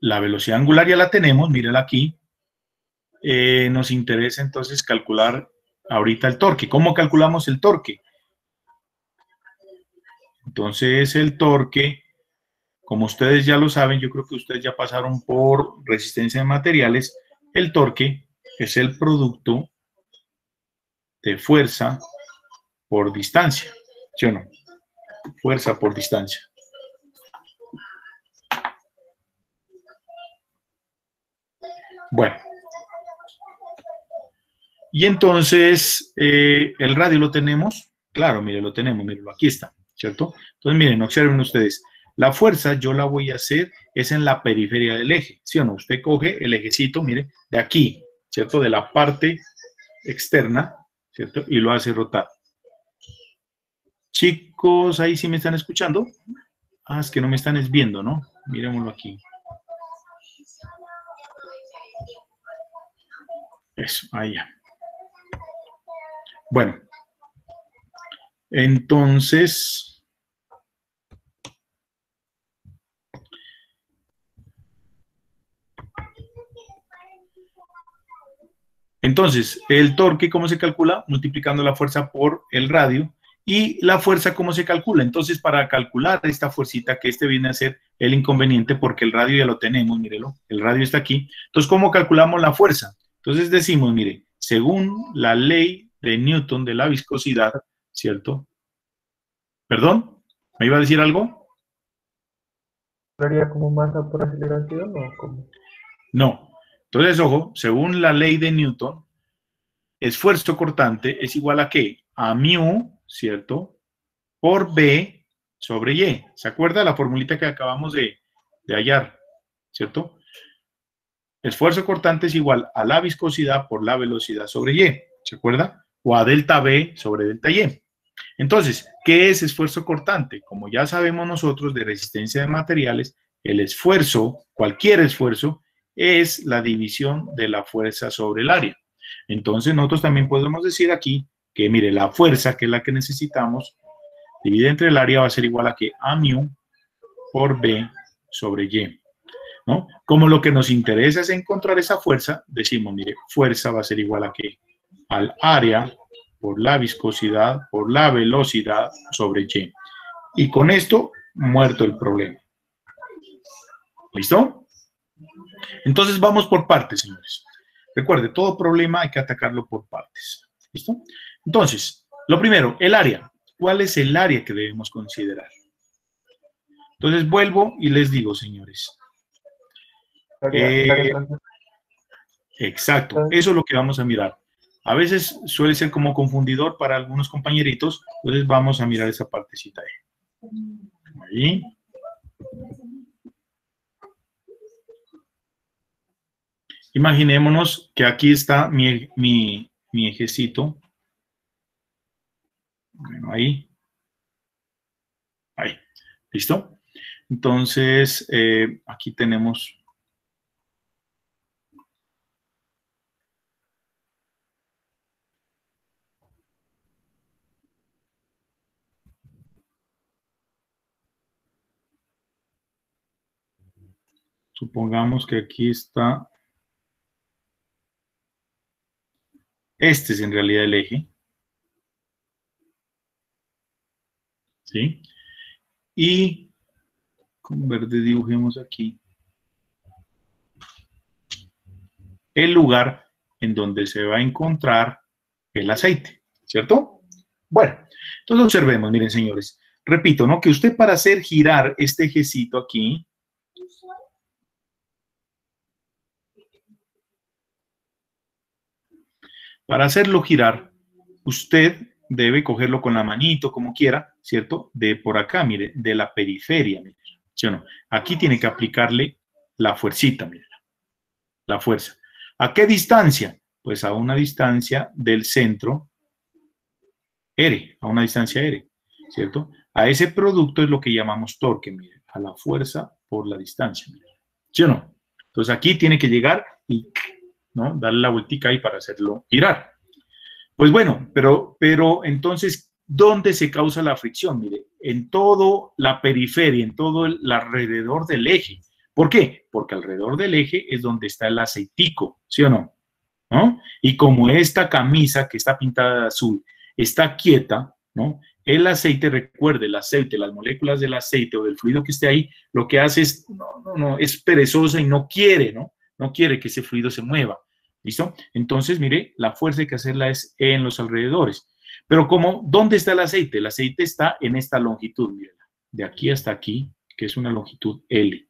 La velocidad angular ya la tenemos, mírala aquí. Eh, nos interesa entonces calcular ahorita el torque. ¿Cómo calculamos el torque? Entonces el torque, como ustedes ya lo saben, yo creo que ustedes ya pasaron por resistencia de materiales, el torque es el producto de fuerza por distancia, ¿sí o no? Fuerza por distancia. Bueno. Y entonces, eh, el radio lo tenemos. Claro, mire, lo tenemos, mire, aquí está, ¿cierto? Entonces, miren, observen ustedes. La fuerza yo la voy a hacer es en la periferia del eje, ¿sí o no? Usted coge el ejecito, mire, de aquí, ¿cierto? De la parte externa, ¿cierto? Y lo hace rotar. Chicos, ahí sí me están escuchando. Ah, es que no me están viendo, ¿no? Miremoslo aquí. Eso, ahí ya. Bueno. Entonces... Entonces, el torque, ¿cómo se calcula? Multiplicando la fuerza por el radio y la fuerza, ¿cómo se calcula? Entonces, para calcular esta fuercita, que este viene a ser el inconveniente, porque el radio ya lo tenemos, mírelo, el radio está aquí. Entonces, ¿cómo calculamos la fuerza? Entonces decimos, mire, según la ley de Newton de la viscosidad, ¿cierto? ¿Perdón? ¿Me iba a decir algo? ¿Sería como masa por aceleración o cómo? No. Entonces, ojo, según la ley de Newton, esfuerzo cortante es igual a qué? A mu ¿cierto? Por B sobre Y. ¿Se acuerda la formulita que acabamos de, hallar? ¿Cierto? Esfuerzo cortante es igual a la viscosidad por la velocidad sobre Y. ¿Se acuerda? O a delta B sobre delta Y. Entonces, ¿qué es esfuerzo cortante? Como ya sabemos nosotros de resistencia de materiales, el esfuerzo, cualquier esfuerzo, es la división de la fuerza sobre el área. Entonces, nosotros también podemos decir aquí que mire, la fuerza, que es la que necesitamos, divide entre el área va a ser igual a que A mu por B sobre Y. ¿no? Como lo que nos interesa es encontrar esa fuerza, decimos, mire, fuerza va a ser igual a que al área por la viscosidad, por la velocidad sobre Y. Y con esto, muerto el problema. ¿Listo? Entonces vamos por partes, señores. Recuerde, todo problema hay que atacarlo por partes. ¿Listo? Entonces, lo primero, el área. ¿Cuál es el área que debemos considerar? Entonces vuelvo y les digo, señores. Eh, exacto, eso es lo que vamos a mirar. A veces suele ser como confundidor para algunos compañeritos, entonces vamos a mirar esa partecita ahí. Ahí. Imaginémonos que aquí está mi, mi, mi ejecito. Bueno, ahí. Ahí. ¿Listo? Entonces, eh, aquí tenemos Supongamos que aquí está. Este es en realidad el eje. ¿Sí? Y con verde dibujemos aquí el lugar en donde se va a encontrar el aceite, ¿cierto? Bueno, entonces observemos, miren señores, repito, ¿no? Que usted para hacer girar este ejecito aquí, Para hacerlo girar, usted debe cogerlo con la manito, como quiera, ¿cierto? De por acá, mire, de la periferia, mire, ¿sí o no? Aquí tiene que aplicarle la fuercita, mire, la fuerza. ¿A qué distancia? Pues a una distancia del centro R, a una distancia R, ¿cierto? A ese producto es lo que llamamos torque, mire, a la fuerza por la distancia. ¿sí o no? Entonces aquí tiene que llegar y ¿no? Darle la vueltica ahí para hacerlo girar. Pues bueno, pero, pero entonces, ¿dónde se causa la fricción? Mire, en todo la periferia, en todo el alrededor del eje. ¿Por qué? Porque alrededor del eje es donde está el aceitico, ¿sí o no? ¿No? Y como esta camisa que está pintada de azul está quieta, ¿no? El aceite, recuerde, el aceite, las moléculas del aceite o del fluido que esté ahí, lo que hace es, no, no, no, es perezosa y no quiere, ¿no? No quiere que ese fluido se mueva. ¿Listo? Entonces, mire, la fuerza hay que hacerla es en los alrededores. Pero como, ¿dónde está el aceite? El aceite está en esta longitud, mire, de aquí hasta aquí, que es una longitud L.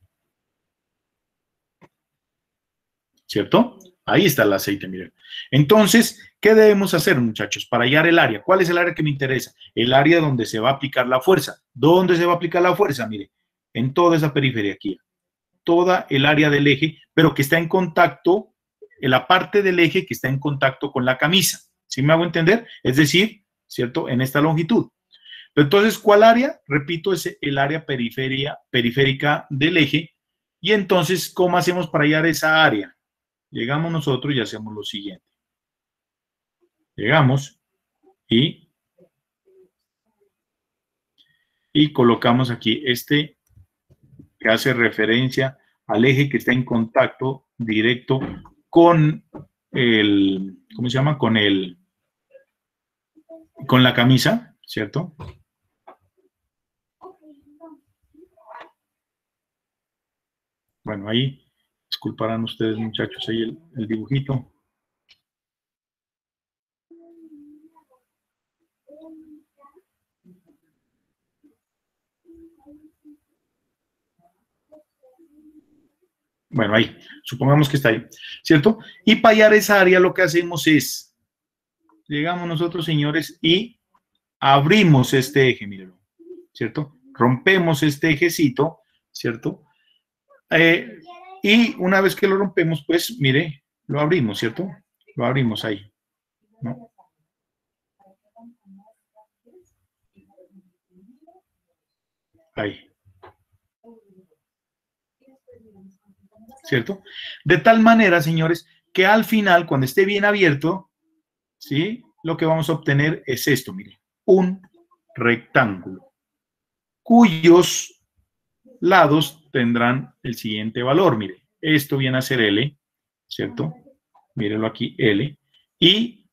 ¿Cierto? Ahí está el aceite, miren. Entonces, ¿qué debemos hacer, muchachos, para hallar el área? ¿Cuál es el área que me interesa? El área donde se va a aplicar la fuerza. ¿Dónde se va a aplicar la fuerza? Mire, en toda esa periferia aquí. Toda el área del eje, pero que está en contacto en la parte del eje que está en contacto con la camisa. ¿Sí me hago entender? Es decir, ¿cierto? En esta longitud. entonces, ¿cuál área? Repito, es el área periférica del eje. Y entonces, ¿cómo hacemos para hallar esa área? Llegamos nosotros y hacemos lo siguiente. Llegamos y, y colocamos aquí este que hace referencia al eje que está en contacto directo con el, ¿cómo se llama? Con el, con la camisa, ¿cierto? Bueno, ahí, disculparán ustedes muchachos, ahí el, el dibujito. Bueno, ahí, supongamos que está ahí, ¿cierto? Y para hallar esa área lo que hacemos es, llegamos nosotros, señores, y abrimos este eje, mírenlo, ¿cierto? Rompemos este ejecito, ¿cierto? Eh, y una vez que lo rompemos, pues, mire, lo abrimos, ¿cierto? Lo abrimos ahí, ¿no? Ahí. ¿Cierto? De tal manera, señores, que al final, cuando esté bien abierto, ¿sí? Lo que vamos a obtener es esto, mire, un rectángulo, cuyos lados tendrán el siguiente valor, mire, esto viene a ser L, ¿cierto? Mírenlo aquí, L, y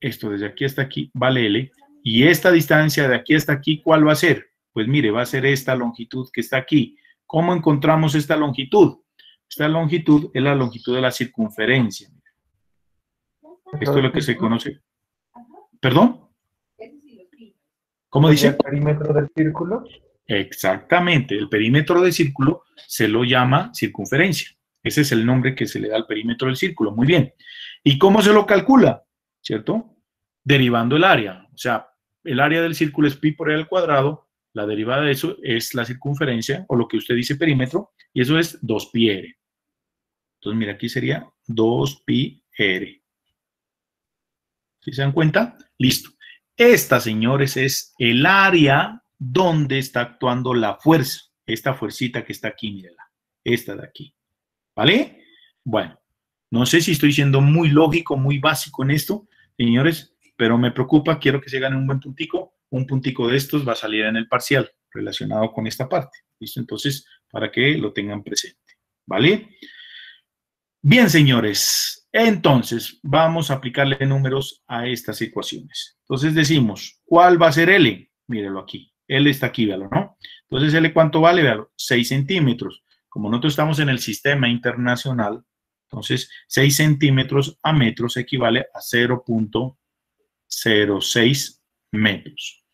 esto desde aquí hasta aquí vale L, y esta distancia de aquí hasta aquí, ¿cuál va a ser? Pues mire, va a ser esta longitud que está aquí. ¿Cómo encontramos esta longitud? Esta longitud es la longitud de la circunferencia. Esto es lo que se conoce ¿Perdón? ¿Cómo dice? ¿El perímetro del círculo? Exactamente, el perímetro del círculo se lo llama circunferencia. Ese es el nombre que se le da al perímetro del círculo. Muy bien. ¿Y cómo se lo calcula? ¿Cierto? Derivando el área. O sea, el área del círculo es pi por al cuadrado, la derivada de eso es la circunferencia, o lo que usted dice perímetro, y eso es 2 pi r. Entonces, mira, aquí sería 2 pi r. ¿Sí se dan cuenta? Listo. Esta, señores, es el área donde está actuando la fuerza. Esta fuercita que está aquí, mírala. Esta de aquí. ¿Vale? Bueno, no sé si estoy siendo muy lógico, muy básico en esto, señores, pero me preocupa, quiero que se gane un buen puntico. Un puntico de estos va a salir en el parcial relacionado con esta parte. ¿Listo? Entonces, para que lo tengan presente. ¿Vale? Bien, señores, entonces, vamos a aplicarle números a estas ecuaciones. Entonces decimos, ¿cuál va a ser L? Mírelo aquí. L está aquí, véalo, ¿no? Entonces, ¿L cuánto vale? Véalo, 6 centímetros. Como nosotros estamos en el sistema internacional, entonces 6 centímetros a metros equivale a 0.06 metros.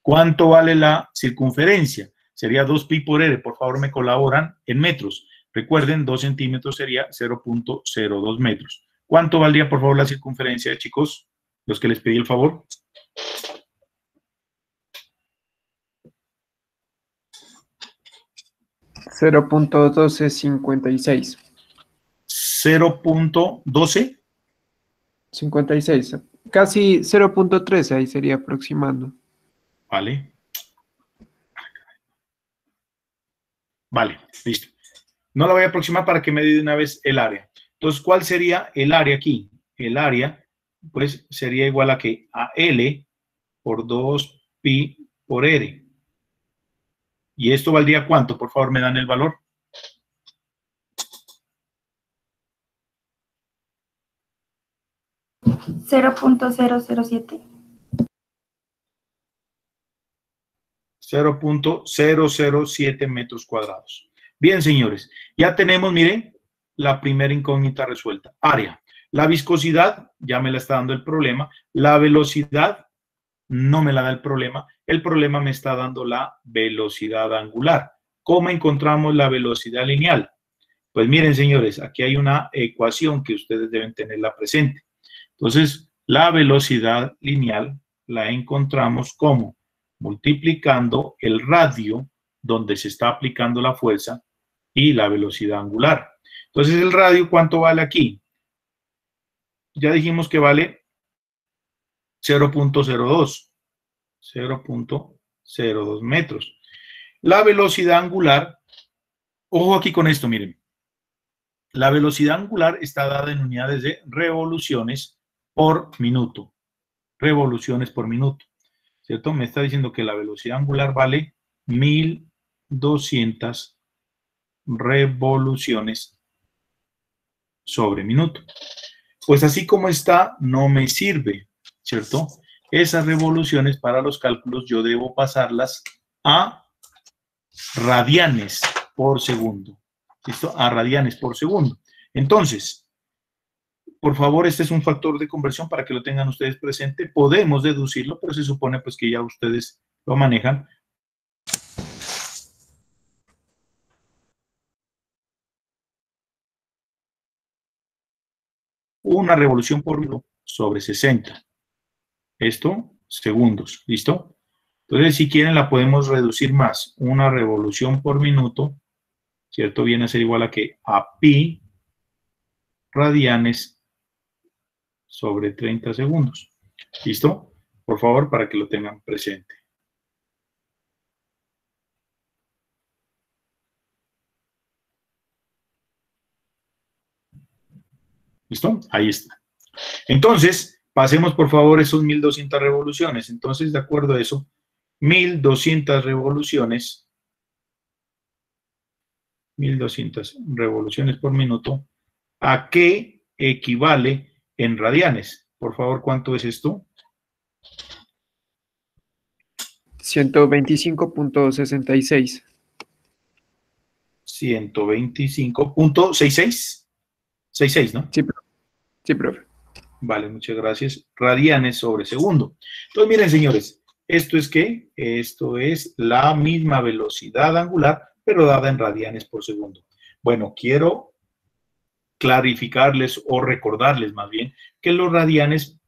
¿Cuánto vale la circunferencia? Sería 2 pi por r. Por favor, me colaboran en metros. Recuerden, 2 centímetros sería 0.02 metros. ¿Cuánto valdría, por favor, la circunferencia, chicos? Los que les pedí el favor. $0.1256. ¿0.12? 56. Casi 0.13, ahí sería aproximando. Vale. Vale, listo. No la voy a aproximar para que me dé de una vez el área. Entonces, ¿cuál sería el área aquí? El área, pues, sería igual a que a L por 2pi por R. ¿Y esto valdría cuánto? Por favor, me dan el valor. $0.007. 0.007 metros cuadrados. Bien, señores, ya tenemos, miren, la primera incógnita resuelta. Área. La viscosidad, ya me la está dando el problema. La velocidad, no me la da el problema. El problema me está dando la velocidad angular. ¿Cómo encontramos la velocidad lineal? Pues miren, señores, aquí hay una ecuación que ustedes deben tenerla presente. Entonces, la velocidad lineal la encontramos como multiplicando el radio donde se está aplicando la fuerza y la velocidad angular. Entonces, el radio, ¿cuánto vale aquí? Ya dijimos que vale 0.02, 0.02 metros. La velocidad angular, ojo aquí con esto, miren. La velocidad angular está dada en unidades de revoluciones por minuto. Revoluciones por minuto. ¿Cierto? Me está diciendo que la velocidad angular vale 1200 revoluciones sobre minuto. Pues así como está, no me sirve, ¿cierto? Esas revoluciones para los cálculos yo debo pasarlas a radianes por segundo. ¿Listo? A radianes por segundo. Entonces, por favor, este es un factor de conversión para que lo tengan ustedes presente. Podemos deducirlo, pero se supone pues que ya ustedes lo manejan. Una revolución por minuto sobre 60. Esto, segundos, ¿listo? Entonces, si quieren, la podemos reducir más. Una revolución por minuto, ¿cierto? Viene a ser igual a que a pi radianes sobre 30 segundos. ¿Listo? Por favor, para que lo tengan presente. ¿Listo? Ahí está. Entonces, pasemos por favor esos 1200 revoluciones. Entonces, de acuerdo a eso, 1200 revoluciones, 1200 revoluciones por minuto, ¿a qué equivale en radianes? Por favor, ¿cuánto es esto? 125.66. 125.66. 6-6, ¿no? Sí, profe. Sí, profe. Vale, muchas gracias. Radianes sobre segundo. Entonces, miren, señores, ¿esto es qué? Esto es la misma velocidad angular, pero dada en radianes por segundo. Bueno, quiero clarificarles o recordarles más bien que los radianes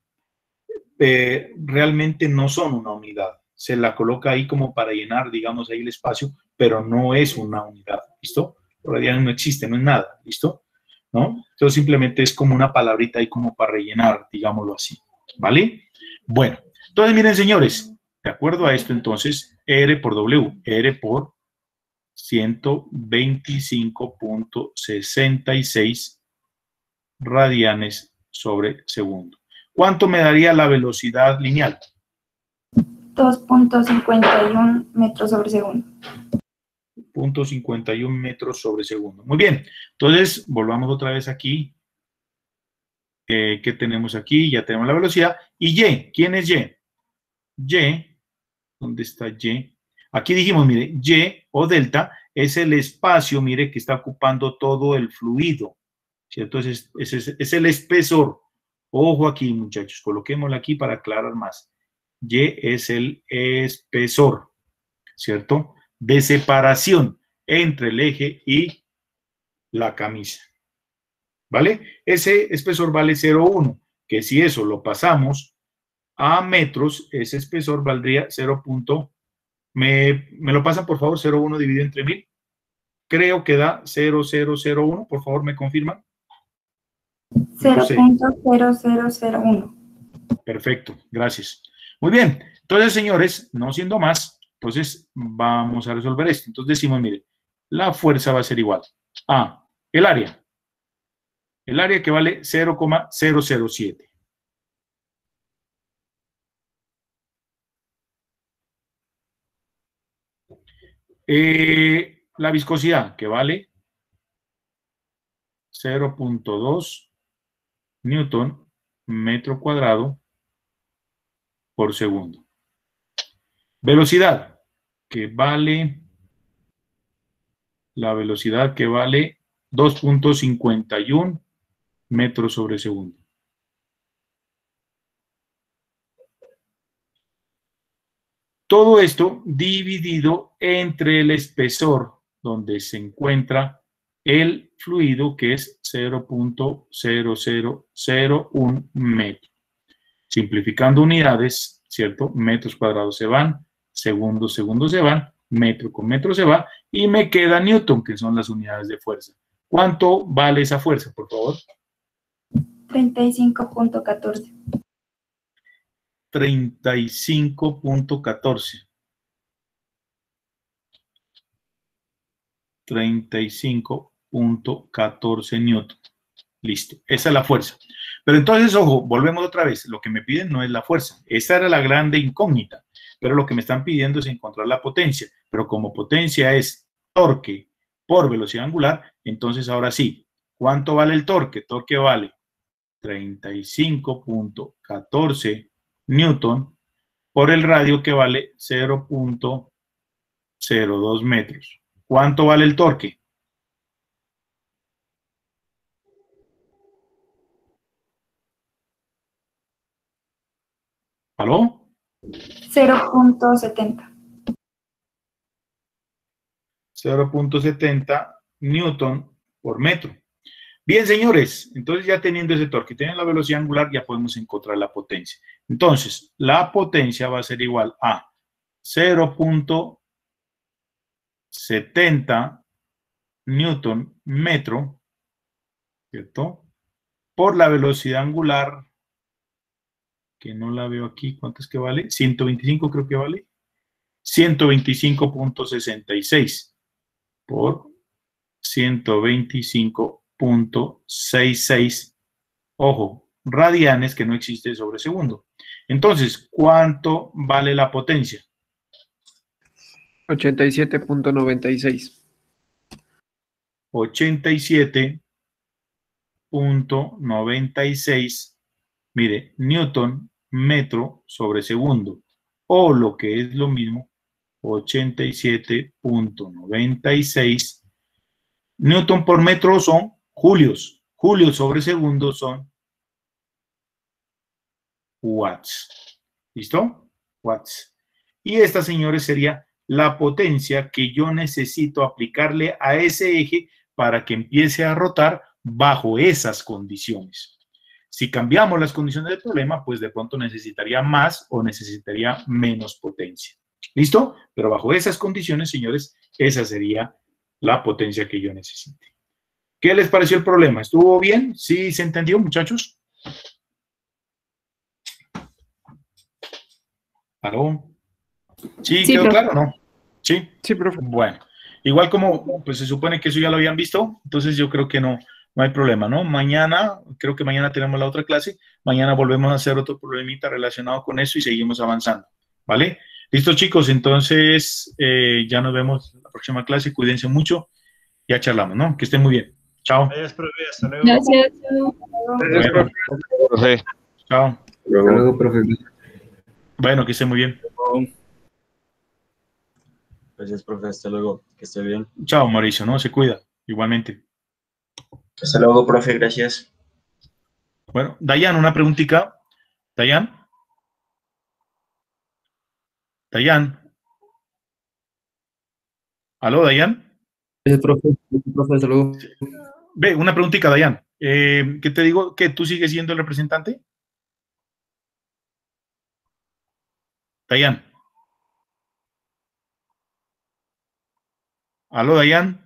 eh, realmente no son una unidad. Se la coloca ahí como para llenar, digamos, ahí el espacio, pero no es una unidad, ¿listo? Los radianes no existen, no es nada, ¿listo? ¿No? Entonces simplemente es como una palabrita ahí como para rellenar, digámoslo así, ¿vale? Bueno, entonces miren, señores, de acuerdo a esto, entonces, R por W, R por 125.66 radianes sobre segundo. ¿Cuánto me daría la velocidad lineal? 2.51 metros sobre segundo. 0.51 metros sobre segundo. Muy bien. Entonces, volvamos otra vez aquí. Eh, ¿Qué tenemos aquí? Ya tenemos la velocidad. ¿Y Y? ¿Quién es Y? Y, ¿dónde está Y? Aquí dijimos, mire, Y o delta es el espacio, mire, que está ocupando todo el fluido. ¿Cierto? Es, es el espesor. Ojo aquí, muchachos, coloquémoslo aquí para aclarar más. Y es el espesor, ¿cierto? De separación entre el eje y la camisa. ¿Vale? Ese espesor vale 0,1, que si eso lo pasamos a metros, ese espesor valdría 0. ¿Me, ¿Me lo pasan, por favor, 0,1 dividido entre 1000? Creo que da 0,001, por favor, ¿me confirman? 0.0001. Perfecto, gracias. Muy bien, entonces, señores, no siendo más, entonces vamos a resolver esto. Entonces decimos, mire, la fuerza va a ser igual a el área. El área que vale 0,007. Eh, la viscosidad que vale 0.2 newton metro cuadrado por segundo. Velocidad, que vale, la velocidad que vale 2.51 metros sobre segundo. Todo esto dividido entre el espesor donde se encuentra el fluido que es 0.0001 metro. Simplificando unidades, ¿cierto? Metros cuadrados se van, segundos, segundos se van, metro con metro se va, y me queda Newton, que son las unidades de fuerza. ¿Cuánto vale esa fuerza, por favor? 35.14. 35.14. 35.14 newton. Listo, esa es la fuerza. Pero entonces, ojo, volvemos otra vez. Lo que me piden no es la fuerza. Esa era la grande incógnita. Pero lo que me están pidiendo es encontrar la potencia. Pero como potencia es torque por velocidad angular, entonces ahora sí, ¿cuánto vale el torque? Torque vale 35.14 newton por el radio que vale 0.02 metros. ¿Cuánto vale el torque? ¿Aló? 0.70. 0.70 newton por metro. Bien, señores, entonces ya teniendo ese torque, teniendo la velocidad angular, ya podemos encontrar la potencia. Entonces, la potencia va a ser igual a 0.70 newton metro, ¿cierto? Por la velocidad angular que no la veo aquí, ¿cuánto es que vale? 125 creo que vale. 125.66 por 125.66, ojo, radianes que no existe sobre segundo. Entonces, ¿cuánto vale la potencia? 87.96. 87.96, mire, Newton metro sobre segundo, o lo que es lo mismo, 87.96 newton por metro son julios. Julios sobre segundo son watts. ¿Listo? Watts. Y esta, señores, sería la potencia que yo necesito aplicarle a ese eje para que empiece a rotar bajo esas condiciones. Si cambiamos las condiciones del problema, pues de pronto necesitaría más o necesitaría menos potencia. ¿Listo? Pero bajo esas condiciones, señores, esa sería la potencia que yo necesite. ¿Qué les pareció el problema? ¿Estuvo bien? ¿Sí se entendió, muchachos? ¿Aló? ¿Sí, quedó claro no? ¿Sí? Sí, profe. Bueno, igual como pues se supone que eso ya lo habían visto, entonces yo creo que no, no hay problema, ¿no? Mañana, creo que mañana tenemos la otra clase, mañana volvemos a hacer otro problemita relacionado con eso y seguimos avanzando, ¿vale? Listo, chicos, entonces eh, ya nos vemos en la próxima clase, cuídense mucho, ya charlamos, ¿no? Que estén muy bien. Chao. Gracias, profe, hasta luego. Gracias. Gracias, profe. Chao. Hasta luego, profe. Bueno, que estén muy bien. Gracias, profe. Hasta luego. Que esté bien. Chao, Mauricio, ¿no? Se cuida. Igualmente. Hasta luego, profe. Gracias. Bueno, Dayan, una preguntita. Dayan. Dayan. ¿Aló, Dayan? Sí, profe. profe, hasta luego. Ve, una preguntita, Dayan. Eh, ¿Qué te digo? ¿Que tú sigues siendo el representante? Dayan. ¿Aló, Dayan?